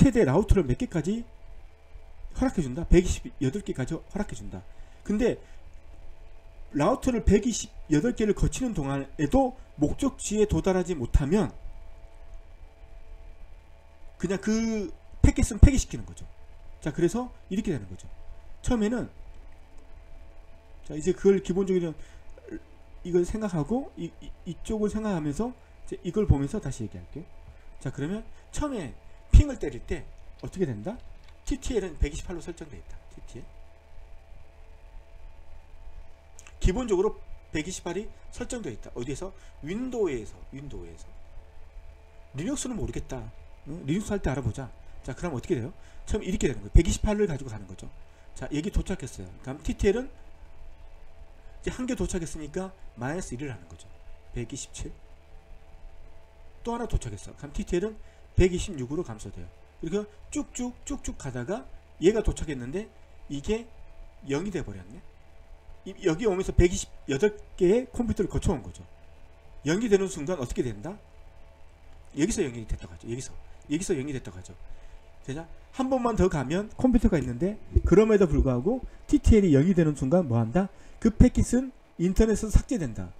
최대 라우터를 몇 개까지 허락해준다? 128개까지 허락해준다. 근데 라우터를 128개를 거치는 동안에도 목적지에 도달하지 못하면 그냥 그 패킷은 폐기시키는 거죠. 자, 그래서 이렇게 되는 거죠. 처음에는 자, 이제 그걸 기본적으로 이걸 생각하고 이, 이, 쪽을 생각하면서 이걸 보면서 다시 얘기할게요. 자, 그러면 처음에 ping을 때릴 때 어떻게 된다? TTL은 128로 설정되어 있다. TTL. 기본적으로 128이 설정되어 있다. 어디에서? 윈도우에서. 윈도우에서. 리눅스는 모르겠다. 응? 리눅스 할 때 알아보자. 자, 그럼 어떻게 돼요? 처음 이렇게 되는 거예요. 128을 가지고 가는 거죠. 자, 여기 도착했어요. 그럼 TTL은 이제 한 개 도착했으니까 마이너스 1을 하는 거죠. 127. 또 하나 도착했어. 그럼 TTL은 126으로 감소돼요. 이렇게 쭉쭉 쭉쭉 가다가 얘가 도착했는데 이게 0이 돼 버렸네. 여기 오면서 128개의 컴퓨터를 거쳐온 거죠. 0이 되는 순간 어떻게 된다? 여기서 0이 됐다고 하죠. 여기서. 여기서 0이 됐다고 하죠. 되냐? 한 번만 더 가면 컴퓨터가 있는데 그럼에도 불구하고 TTL이 0이 되는 순간 뭐 한다? 그 패킷은 인터넷에서 삭제된다.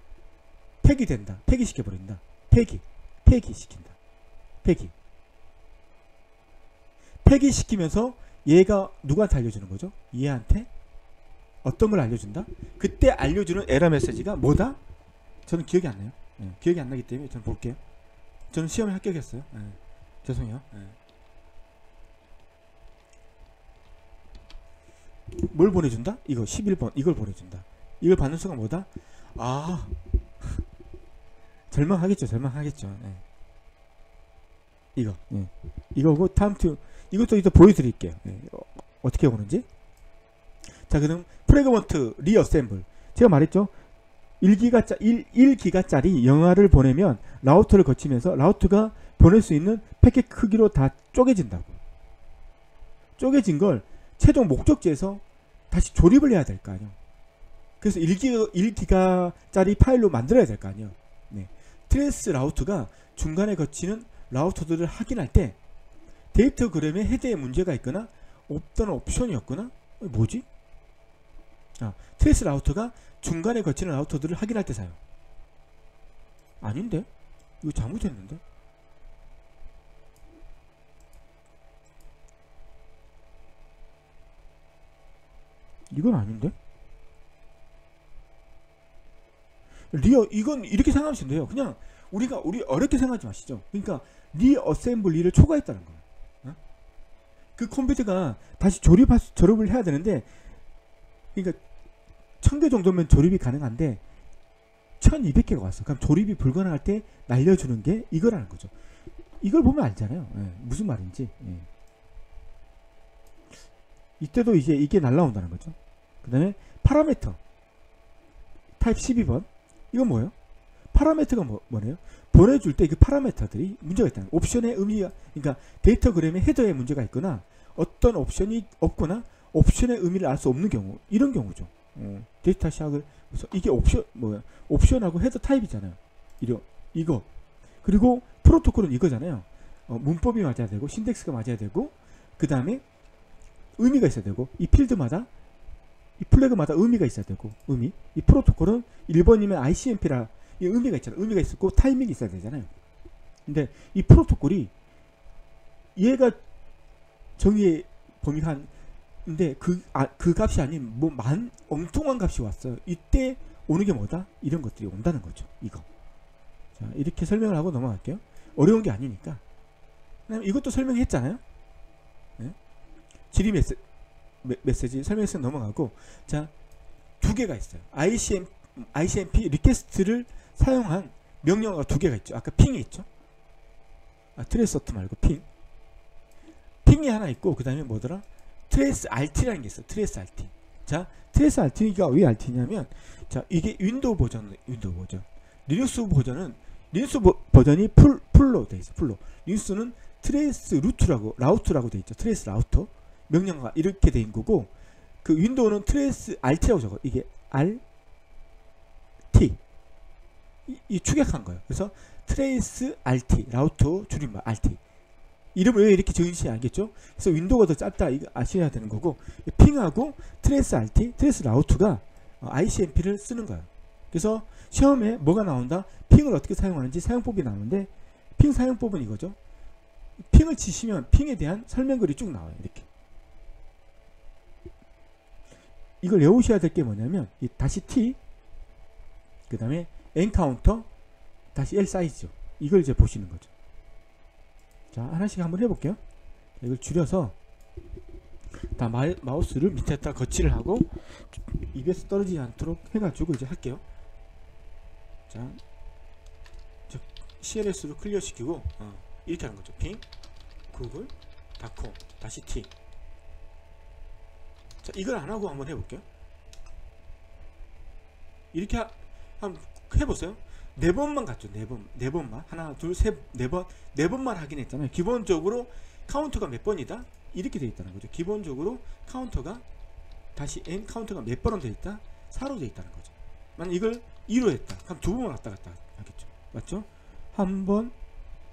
폐기된다. 폐기시켜버린다. 폐기. 폐기시킨다. 폐기. 폐기시키면서 얘가 누구한테 알려주는 거죠? 얘한테 어떤 걸 알려준다? 그때 알려주는 에러 메시지가 뭐다? 저는 기억이 안 나요. 네, 기억이 안 나기 때문에 저는 볼게요. 저는 시험에 합격했어요. 네, 죄송해요. 네. 뭘 보내준다? 이거 11번 이걸 보내준다. 이걸 받는 순간 뭐다? 아 절망하겠죠. 절망하겠죠. 네. 이거 네. 이거고 다음 two 이것도 이제 보여드릴게요. 네. 어, 떻게 오는지 자 그럼 fragment reassemble 제가 말했죠 1기가 1, 1기가짜리 영화를 보내면 라우터를 거치면서 라우터가 보낼 수 있는 패킷 크기로 다 쪼개진다고 쪼개진 걸 최종 목적지에서 다시 조립을 해야 될 거 아니에요 그래서 1기가, 1기가짜리 파일로 만들어야 될 거 아니에요 네. trace router가 중간에 거치는 라우터들을 확인할 때 datagram에 헤드에 문제가 있거나 없던 옵션이 었거나 뭐지? 아, trace router가 중간에 거치는 라우터들을 확인할 때 사용. 아닌데? 이거 잘못했는데? 이건 아닌데? 리어 이건 이렇게 생각하시면 돼요. 그냥 우리가 우리 어렵게 생각하지 마시죠. 그러니까 reassembly를 초과했다는 거예요. 어? 그 컴퓨터가 다시 조립 조립을 해야 되는데 그러니까 1000개 정도면 조립이 가능한데 1200개가 왔어. 그럼 조립이 불가능할 때 날려주는 게 이거라는 거죠. 이걸 보면 알잖아요. 예, 무슨 말인지. 예. 이때도 이제 이게 날라온다는 거죠. 그 다음에 parameter 타입 12번 이건 뭐예요? parameter가 뭐, 뭐래요? 보내줄 때 그 parameter들이 문제가 있다는 거예요. 옵션의 의미가 그러니까 datagram의 헤더에 문제가 있거나 어떤 옵션이 없거나 옵션의 의미를 알 수 없는 경우 이런 경우죠. 어, 데이터 샥을 그래서 이게 옵션 뭐야 옵션하고 헤더 타입이잖아요. 이거 이거 그리고 프로토콜은 이거잖아요. 어, 문법이 맞아야 되고 신덱스가 맞아야 되고 그 다음에 의미가 있어야 되고 이 필드마다 이 플래그마다 의미가 있어야 되고 의미 이 프로토콜은 1번이면 ICMP라 이 의미가 있잖아 요 의미가 있었고 타이밍이 있어야 되잖아요. 근데 이 프로토콜이 얘가 정의의 범위가 한 근데 그, 아, 그 값이 아닌 뭐 만, 엉뚱한 값이 왔어요. 이때 오는 게 뭐다? 이런 것들이 온다는 거죠. 이거. 자, 이렇게 설명을 하고 넘어갈게요. 어려운 게 아니니까. 이것도 설명했잖아요. 네? 지리 메시, 메시지 설명해서 넘어가고 자, 두 개가 있어요. ICM, ICMP request를 사용한 명령어가 두 개가 있죠. 아까 ping이 있죠. 아, tracert 말고 ping. Ping이 하나 있고 그 다음에 뭐더라? trace RT라는 게 있어요. Trace RT. 자, trace RT가 왜 RT냐면 자, 이게 윈도우 버전, 윈도우 버전. 리눅스 버전은 리눅스 버전이 full full로 돼 있어. full로. 리눅스는 trace route라고 route라고 돼 있죠. Trace router. 명령어가 이렇게 돼 있는 거고 그 윈도우는 trace RT라고 적어. 이게 R. 이, 이 축약한 거예요. 그래서 trace RT 라우터 줄임말 RT. 이름을 왜 이렇게 지은지 알겠죠? 그래서 윈도우가 더 짧다 이거 아셔야 되는 거고 핑하고 트레이스 RT, 트레이스 라우트가 어, ICMP를 쓰는 거예요. 그래서 시험에 뭐가 나온다? ping을 어떻게 사용하는지 사용법이 나오는데 ping 사용법은 이거죠. ping을 치시면 ping에 대한 설명글이 쭉 나와요. 이렇게. 이걸 외우셔야 될 게 뭐냐면 이 다시 T 그 다음에 N counter 다시 L 사이즈죠. 이걸 이제 보시는 거죠. 자 하나씩 한번 해볼게요. 이걸 줄여서 다 마, 마우스를 밑에다 거치를 하고 입에서 떨어지지 않도록 해가지고 이제 할게요. 자, 저 CLS로 클리어 시키고 어, 이렇게 하는 거죠. 핑, 구글, 닷컴, 다시 T. 자, 이걸 안 하고 한번 해볼게요. 이렇게 하, 한번 해보세요. 네 번만 갔죠. 네 번, 네 번만 하나, 둘, 셋, 네 번, 네 번만 하긴 했잖아요. 기본적으로 카운터가 몇 번이다? 이렇게 돼 있다는 거죠. 기본적으로 카운터가 다시 n 카운터가 몇 번은 돼 있다? 4로 돼 있다는 거죠. 만약 이걸 2로 했다. 그럼 두 번 왔다 갔다 하겠죠. 맞죠? 한 번,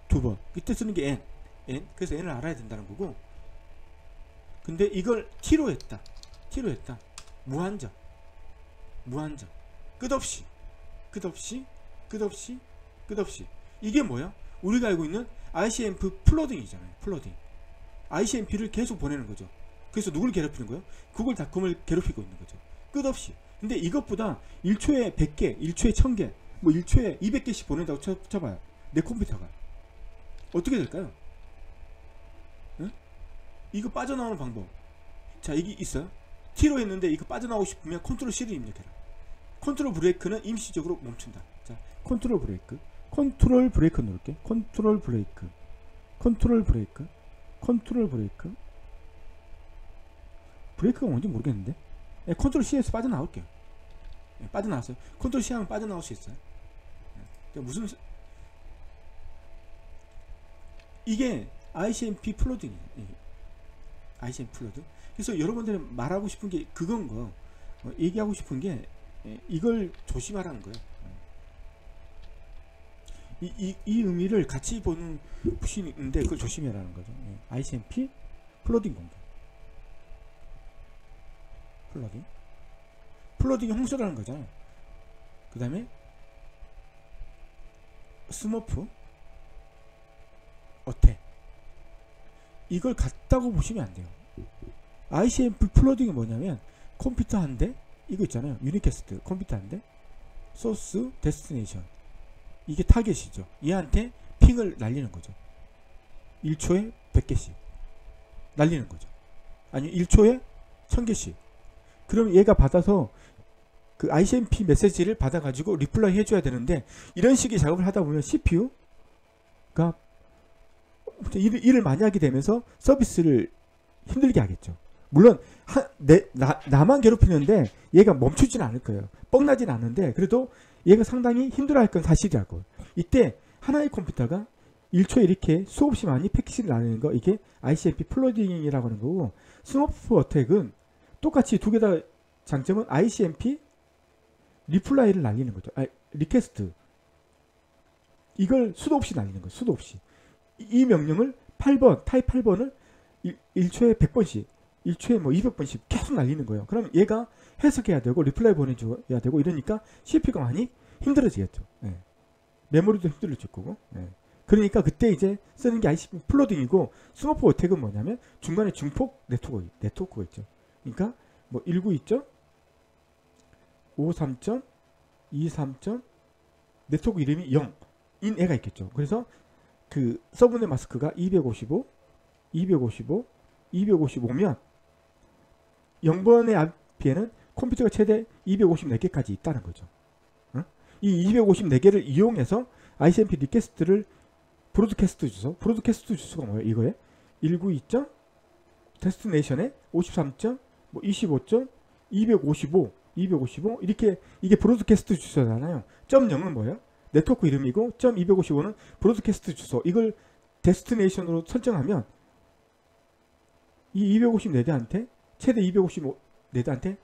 두 번. 그때 쓰는 게 n. n. 그래서 n을 알아야 된다는 거고. 근데 이걸 t로 했다. t로 했다. 무한정. 무한정. 끝없이. 끝없이. 끝없이. 끝없이. 이게 뭐야? 우리가 알고 있는 ICMP flooding이잖아요. flooding. ICMP를 계속 보내는 거죠. 그래서 누굴 괴롭히는 거예요? 구글닷컴을 괴롭히고 있는 거죠. 끝없이. 근데 이것보다 1초에 100개, 1초에 1000개, 뭐 1초에 200개씩 보낸다고 쳐, 쳐봐요. 내 컴퓨터가. 어떻게 될까요? 응? 이거 빠져나오는 방법. 자, 이게 있어요. T로 했는데 이거 빠져나오고 싶으면 control C를 입력해라. control break는 임시적으로 멈춘다. 자, control break. control break 누를게. control break. control break. control break. break가 뭔지 모르겠는데. 예, control C에서 빠져나올게요. 예, 빠져나왔어요. control C 하면 빠져나올 수 있어요. 예, 무슨 시- 이게 ICMP flooding이에요. 예. ICMP flooding. 그래서 여러분들이 말하고 싶은 게 그건 거. 어, 얘기하고 싶은 게 예, 이걸 조심하라는 거예요. 이, 이, 이 의미를 같이 보는 푸시인데 그걸 조심해라는 거죠. 예. ICMP 플로딩 공개. 플러딩. 플러딩이 홍수라는 거잖아요. 그 다음에 Smurf attack? 이걸 같다고 보시면 안 돼요. ICMP flooding이 뭐냐면 컴퓨터 한 대 이거 있잖아요. unicast 컴퓨터 한대 source destination 이게 타겟이죠. 얘한테 ping을 날리는 거죠. 1초에 100개씩 날리는 거죠. 아니 1초에 1000개씩 그럼 얘가 받아서 그 ICMP 메시지를 받아가지고 reply 해줘야 되는데 이런 식의 작업을 하다 보면 CPU가 일을, 일을 많이 하게 되면서 서비스를 힘들게 하겠죠. 물론 하, 내, 나, 나만 괴롭히는데 얘가 멈추지는 않을 거예요. 뻥나진 않은데 그래도 얘가 상당히 힘들어할 건 사실이라고. 이때 하나의 컴퓨터가 1초에 이렇게 수없이 많이 패킷을 날리는 거 이게 ICMP flooding이라고 하는 거고 Smurf attack은 똑같이 두 개 다 장점은 ICMP reply를 날리는 거죠. 아, request. 이걸 수도 없이 날리는 거예요. 수도 없이. 이, 이 명령을 8번, 타입 8번을 1, 초에 100번씩, 1초에 뭐 200번씩 계속 날리는 거예요. 그럼 얘가 해석해야 되고 reply 보내줘야 되고 이러니까 CPU가 많이 힘들어지겠죠. 예. 메모리도 힘들어질 거고. 예. 그러니까 그때 이제 쓰는 게 ICP 플로딩이고 스머프 어택은 뭐냐면 중간에 증폭 네트워크, 네트워크가 있죠. 그러니까 뭐 19 있죠? 53점, 23점, 네트워크 이름이 0인 애가 있겠죠. 그래서 그 subnet mask가 255, 255, 255면 0번의 앞에는 컴퓨터가 최대 254개까지 있다는 거죠. 어? 이 254개를 이용해서 ICMP request를 broadcast 주소, broadcast 주소가 뭐예요? 이거에 192. destination에 53점, 뭐 25점, 255, 255 이렇게 이게 broadcast 주소잖아요. 점 0은 뭐예요? 네트워크 이름이고 점 255는 broadcast 주소. 이걸 destination으로 설정하면 이 254대한테 최대 254대한테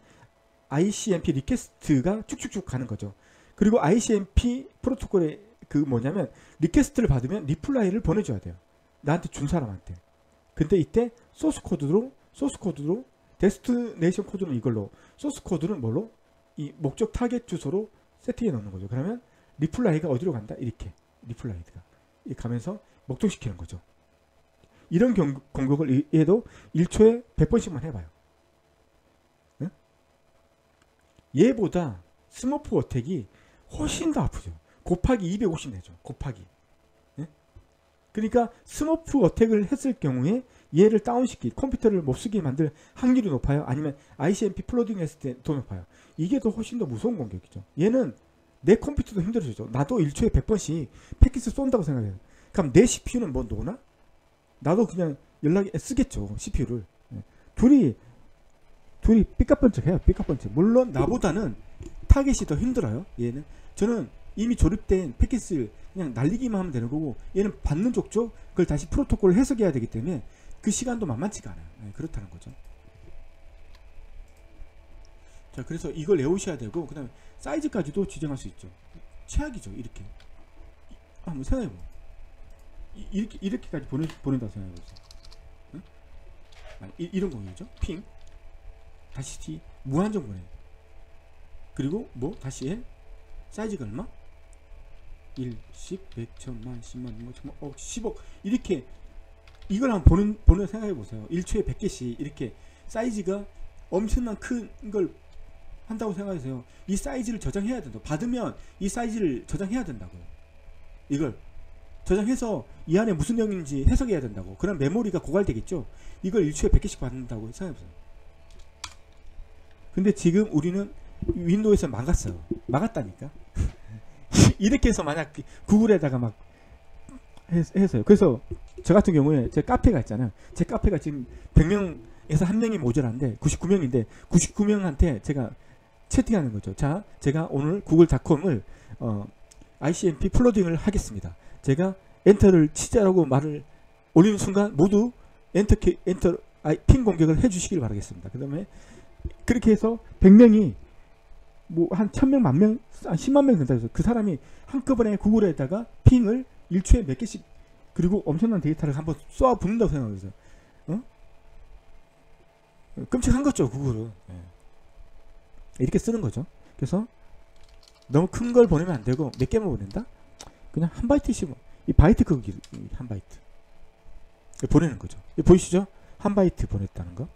ICMP request가 쭉쭉쭉 가는 거죠. 그리고 ICMP 프로토콜의 그 뭐냐면 request를 받으면 reply를 보내줘야 돼요. 나한테 준 사람한테. 근데 이때 소스 코드로 소스 코드로 destination 코드는 이걸로 소스 코드는 뭘로 이 목적 타겟 주소로 세팅해 놓는 거죠. 그러면 reply가 어디로 간다? 이렇게 reply가 가면서 목적시키는 거죠. 이런 경, 공격을 이- 얘도 1초에 100번씩만 해봐요. 응? 얘보다 Smurf attack이 훨씬 더 아프죠. 곱하기 250 배죠. 곱하기. 예? 그러니까 Smurf attack을 했을 경우에 얘를 다운시키 컴퓨터를 못 쓰게 만들 확률이 높아요. 아니면 ICMP flooding 했을 때 더 높아요. 이게 더 훨씬 더 무서운 공격이죠. 얘는 내 컴퓨터도 힘들어지죠. 나도 1초에 100번씩 패킷을 쏜다고 생각해요. 그럼 내 CPU는 뭐 노나? 나도 그냥 열나게 쓰겠죠. CPU를. 둘이 둘이 삐까뻔쩍해요. 삐까뻔쩍. 물론 나보다는 타겟이 더 힘들어요. 얘는 저는 이미 조립된 패킷을 그냥 날리기만 하면 되는 거고 얘는 받는 족족 그걸 다시 프로토콜을 해석해야 되기 때문에 그 시간도 만만치가 않아요. 네, 그렇다는 거죠. 자, 그래서 이걸 외우셔야 되고 그 다음에 사이즈까지도 지정할 수 있죠. 최악이죠. 이렇게. 이- 한번 생각해 봐. 이- 이렇게 이렇게까지 보내 보낸다고 생각해 보세요. 응? 아, 이, 이런 공유죠. 핑 다시 T 무한정 보내. 그리고 뭐 다시 N 사이즈가 얼마? 1, 10, 100, 1000만, 10만, 100만, 1000만, 어, 10억 이렇게 이걸 한번 보는 보는 생각해 보세요. 1초에 100개씩 이렇게 사이즈가 엄청난 큰 걸 한다고 생각하세요. 이 사이즈를 저장해야 된다. 받으면 이 사이즈를 저장해야 된다고요. 이걸 저장해서 이 안에 무슨 내용인지 해석해야 된다고. 그럼 메모리가 고갈되겠죠. 이걸 1초에 100개씩 받는다고 생각해보세요. 근데 지금 우리는 윈도우에서 막았어요. 막았다니까. 이렇게 해서 만약 구글에다가 막 해- 해서요. 그래서 저 같은 경우에 제 카페가 있잖아요. 제 카페가 지금 100명에서 한 명이 모자란데 99명인데 99명한테 제가 채팅하는 거죠. 자, 제가 오늘 구글닷컴을 어, ICMP flooding을 하겠습니다. 제가 enter를 치자라고 말을 올리는 순간 모두 엔터 키, 엔터 아이, ping 공격을 해주시길 바라겠습니다. 그 다음에 그렇게 해서 100명이 뭐 한 1000명, 만 명, 한 10만 명 된다 해서 그 사람이 한꺼번에 구글에다가 ping을 1초에 몇 개씩 그리고 엄청난 데이터를 한번 쏘아 붓는다고 생각해서 어? 끔찍한 거죠 구글은. 예. 이렇게 쓰는 거죠. 그래서 너무 큰 걸 보내면 안 되고 몇 개만 보낸다? 그냥 한 바이트씩 뭐- 이 바이트 크기 한 바이트. 보내는 거죠. 보이시죠? 한 바이트 보냈다는 거.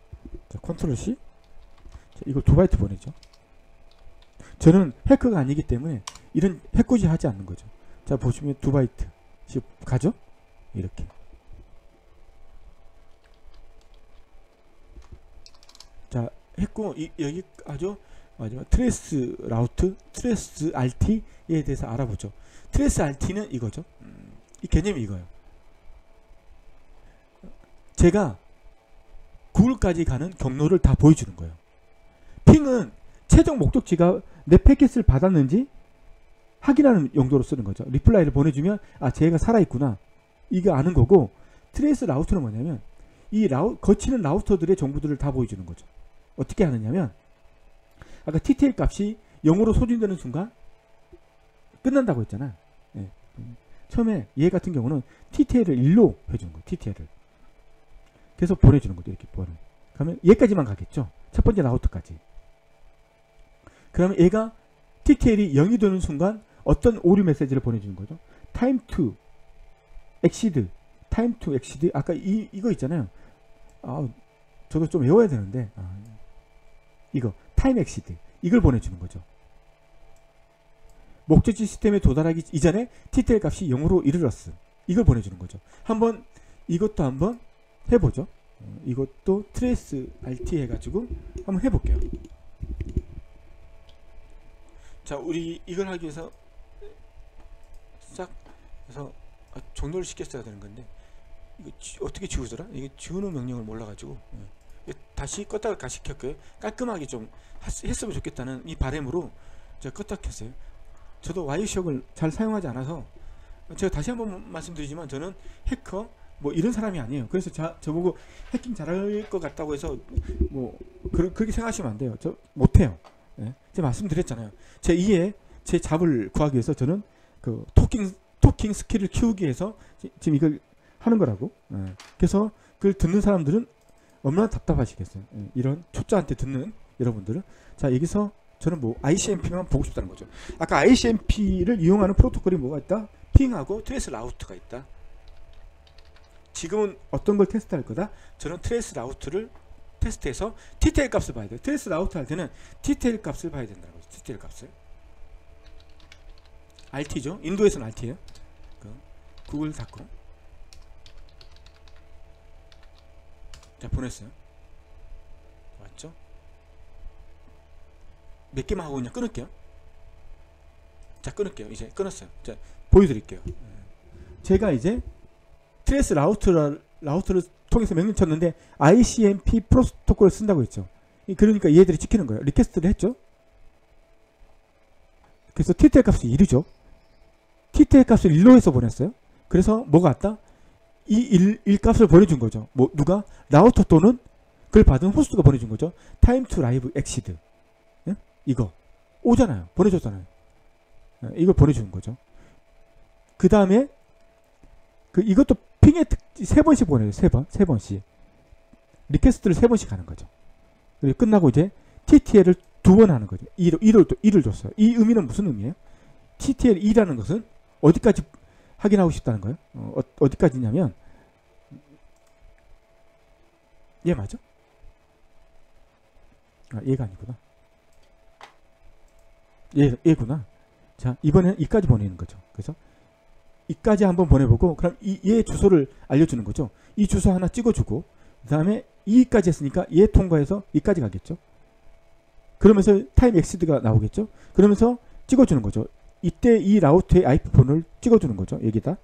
자, 컨트롤 C. 자, 이걸 두 바이트 보내죠. 저는 해커가 아니기 때문에 이런 해코지 하지 않는 거죠. 자 보시면 두 바이트. 씩 가죠? 이렇게. 자 했고 이, 여기 아주 마지막 trace route trace RT에 대해서 알아보죠. trace RT는 이거죠. 음, 이 개념이 이거예요. 제가 구글까지 가는 경로를 다 보여주는 거예요 ping은 최종 목적지가 내 패킷을 받았는지 확인하는 용도로 쓰는 거죠. reply를 보내주면 아 쟤가 살아있구나 이거 아는 거고 trace router는 뭐냐면 이 라우 거치는 라우터들의 정보들을 다 보여주는 거죠. 어떻게 하느냐면 아까 TTL 값이 0으로 소진되는 순간 끝난다고 했잖아. 예. 음, 처음에 얘 같은 경우는 TTL을 1로 해주는 거예요. TTL을 그래서 보내주는 거죠. 이렇게 보내. 그러면 얘까지만 가겠죠. 첫 번째 라우터까지. 그러면 얘가 TTL이 0이 되는 순간 어떤 오류 메시지를 보내주는 거죠? time to exceed, time to exceed. 아까 이 이거 있잖아요. 아, 저도 좀 외워야 되는데 아, 이거 time exceed 이걸 보내주는 거죠. 목적지 시스템에 도달하기 이전에 TTL 값이 0으로 이르렀음. 이걸 보내주는 거죠. 한번 이것도 한번 해보죠. 어, 이것도 trace RT 해가지고 한번 해볼게요. 자, 우리 이걸 하기 위해서 싹 해서 아, 종료를 시켰어야 되는 건데 이거 지- 어떻게 지우더라? 이게 지우는 명령을 몰라가지고 예. 다시 껐다가 다시 켰고요. 깔끔하게 좀 했- 했으면 좋겠다는 이 바램으로 제가 껐다 켰어요. 저도 와이어시역을 잘 사용하지 않아서 제가 다시 한번 말씀드리지만 저는 해커 뭐 이런 사람이 아니에요. 그래서 자, 저보고 해킹 잘할 것 같다고 해서 뭐 그러, 그렇게 생각하시면 안 돼요. 저 못해요. 예. 제가 말씀드렸잖아요. 제 2에 제 job을 구하기 위해서 저는 그 talking talking skill을 키우기 위해서 지- 지금 이걸 하는 거라고. 예. 그래서 그걸 듣는 사람들은 얼마나 답답하시겠어요. 예. 이런 초짜한테 듣는 여러분들은 자 여기서 저는 뭐 ICMP만 보고 싶다는 거죠. 아까 ICMP를 이용하는 프로토콜이 뭐가 있다? ping하고 trace route가 있다. 지금은 어떤 걸 테스트할 거다? 저는 trace route를 테스트해서 TTL 값을 봐야 돼요. trace route 할 때는 TTL 값을 봐야 된다는 거죠. TTL 값을. RT죠. 윈도에서는 RT예요. 그 구글 닷컴. 자 보냈어요. 왔죠? 몇 개만 하고 그냥 끊을게요. 자 끊을게요. 이제 끊었어요. 자 보여드릴게요. 제가 이제 trace route를 route를 통해서 명령 쳤는데 ICMP 프로토콜을 쓴다고 했죠. 이- 그러니까 얘들이 찍히는 거예요. request를 했죠. 그래서 TTL 값이 1이죠. TTL 값을 1로 해서 보냈어요. 그래서 뭐가 왔다? 이 1, 1 값을 보내준 거죠. 뭐 누가 라우터 또는 그걸 받은 호스트가 보내준 거죠. to live exceed. 예? 이거 오잖아요. 보내줬잖아요. 예, 이걸 보내주는 거죠. 그 다음에 그 이것도 ping에 특- 세 번씩 보내요. 세 번, 세 번씩 request를 세 번씩 하는 거죠. 그리고 끝나고 이제 TTL을 두 번 하는 거죠. 1을 1을 또 1을 줬어요. 이 의미는 무슨 의미예요? TTL 2라는 것은 어디까지 확인하고 싶다는 거예요? 어, 어, 어디까지냐면 얘 맞아? 아 얘가 아니구나. 얘 얘구나. 자 이번에는 이까지 보내는 거죠. 그래서 이까지 한번 보내보고 그럼 이 얘 주소를 알려주는 거죠. 이 주소 하나 찍어주고 그 다음에 이까지 했으니까 얘 통과해서 이까지 가겠죠. 그러면서 time exceed가 나오겠죠. 그러면서 찍어주는 거죠. 이때 이 route의 IP 폰을 찍어주는 거죠. 여기다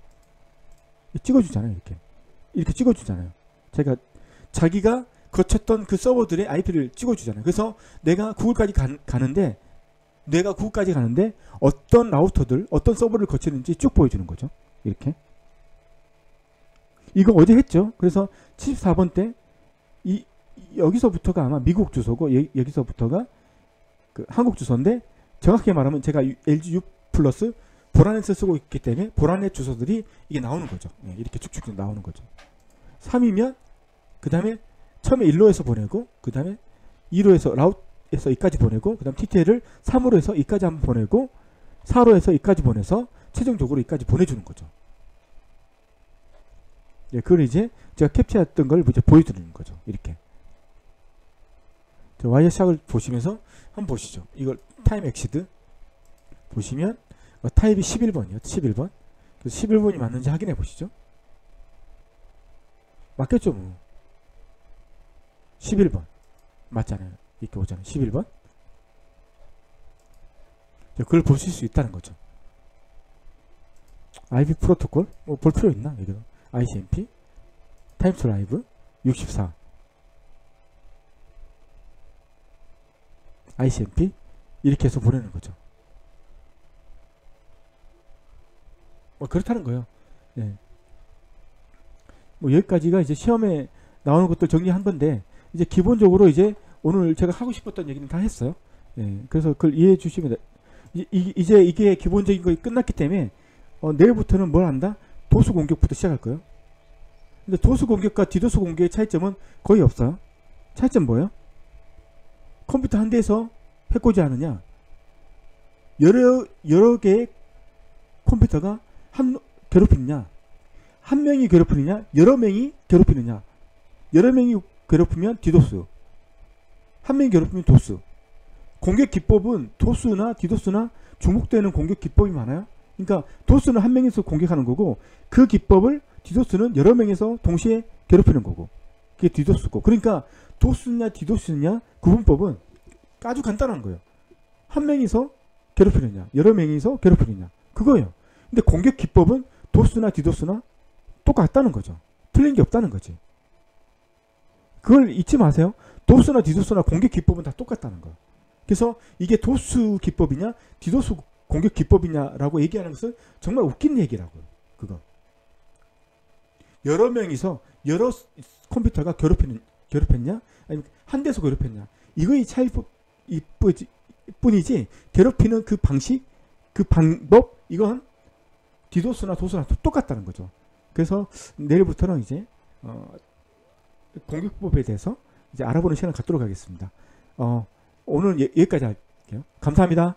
찍어주잖아요. 이렇게 이렇게 찍어주잖아요. 제가 자기가 거쳤던 그 서버들의 IP를 찍어주잖아요. 그래서 내가 구글까지 가, 가는데 내가 구글까지 가는데 어떤 라우터들, 어떤 서버를 거치는지 쭉 보여주는 거죠. 이렇게. 이거 어제 했죠. 그래서 74번 때 이 여기서부터가 아마 미국 주소고 여, 여기서부터가 그 한국 주소인데 정확히 말하면 제가 유- LG U 플러스 보라넷을 쓰고 있기 때문에 보라넷 주소들이 이게 나오는 거죠. 예, 이렇게 쭉쭉 나오는 거죠. 3이면 그 다음에 처음에 1로에서 보내고 그 다음에 2로에서 라웃 에서 2까지 보내고 그 다음 TTL을 3으로 해서 2까지 한번 보내고 4로 해서 2까지 보내서 최종적으로 2까지 보내주는 거죠. 예, 그걸 이제 제가 캡처했던 걸 이제 보여드리는 거죠. 이렇게. 저 Wireshark을 보시면서 한번 보시죠. 이걸 time exceed 보시면 어, 타입이 11번이요. 11번. 그래서 11번이 맞는지 확인해 보시죠. 맞겠죠, 뭐. 11번. 맞잖아요. 이렇게 오잖아요. 11번. 그걸 보실 수 있다는 거죠. IP 프로토콜 뭐 볼 필요 있나 여기도 ICMP time to live 64 ICMP 이렇게 해서 보내는 거죠. 뭐 그렇다는 거예요. 예. 뭐 여기까지가 이제 시험에 나오는 것들 정리한 건데 이제 기본적으로 이제 오늘 제가 하고 싶었던 얘기는 다 했어요. 예. 그래서 그걸 이해해 주시면 돼. 이, 이, 이제 이게 기본적인 거이 끝났기 때문에 어, 내일부터는 뭘 한다? DoS 공격부터 시작할 거예요. 근데 DoS 공격과 디도스 공격의 차이점은 거의 없어요. 차이점 뭐예요? 컴퓨터 한 대에서 해코지 하느냐? 여러 여러 개의 컴퓨터가 한 괴롭히느냐? 한 명이 괴롭히느냐? 여러 명이 괴롭히느냐? 여러 명이 괴롭히면 디도스. 한 명이 괴롭히면 DoS. 공격 기법은 도스나 디도스나 주목되는 공격 기법이 많아요. 그러니까 도스는 한 명에서 공격하는 거고 그 기법을 디도스는 여러 명에서 동시에 괴롭히는 거고 그게 디도스고 그러니까 도스냐 디도스냐 구분법은 아주 간단한 거예요. 한 명이서 괴롭히느냐 여러 명이서 괴롭히느냐 그거예요. 근데 공격 기법은 도스나 디도스나 똑같다는 거죠. 틀린 게 없다는 거지. 그걸 잊지 마세요. 도스나 디도스나 공격 기법은 다 똑같다는 거. 그래서 이게 도스 기법이냐 디도스 공격 기법이냐라고 얘기하는 것은 정말 웃긴 얘기라고요. 그거. 여러 명이서 여러 컴퓨터가 괴롭히는 괴롭혔냐? 아니면 한 대서 괴롭혔냐? 이거의 차이 뿐이지 괴롭히는 그 방식, 그 방법 이건 디도스나 도스나 똑같다는 거죠. 그래서 내일부터는 이제 어, 공격법에 대해서 이제 알아보는 시간을 갖도록 하겠습니다. 어, 오늘 예, 여기까지 할게요. 감사합니다.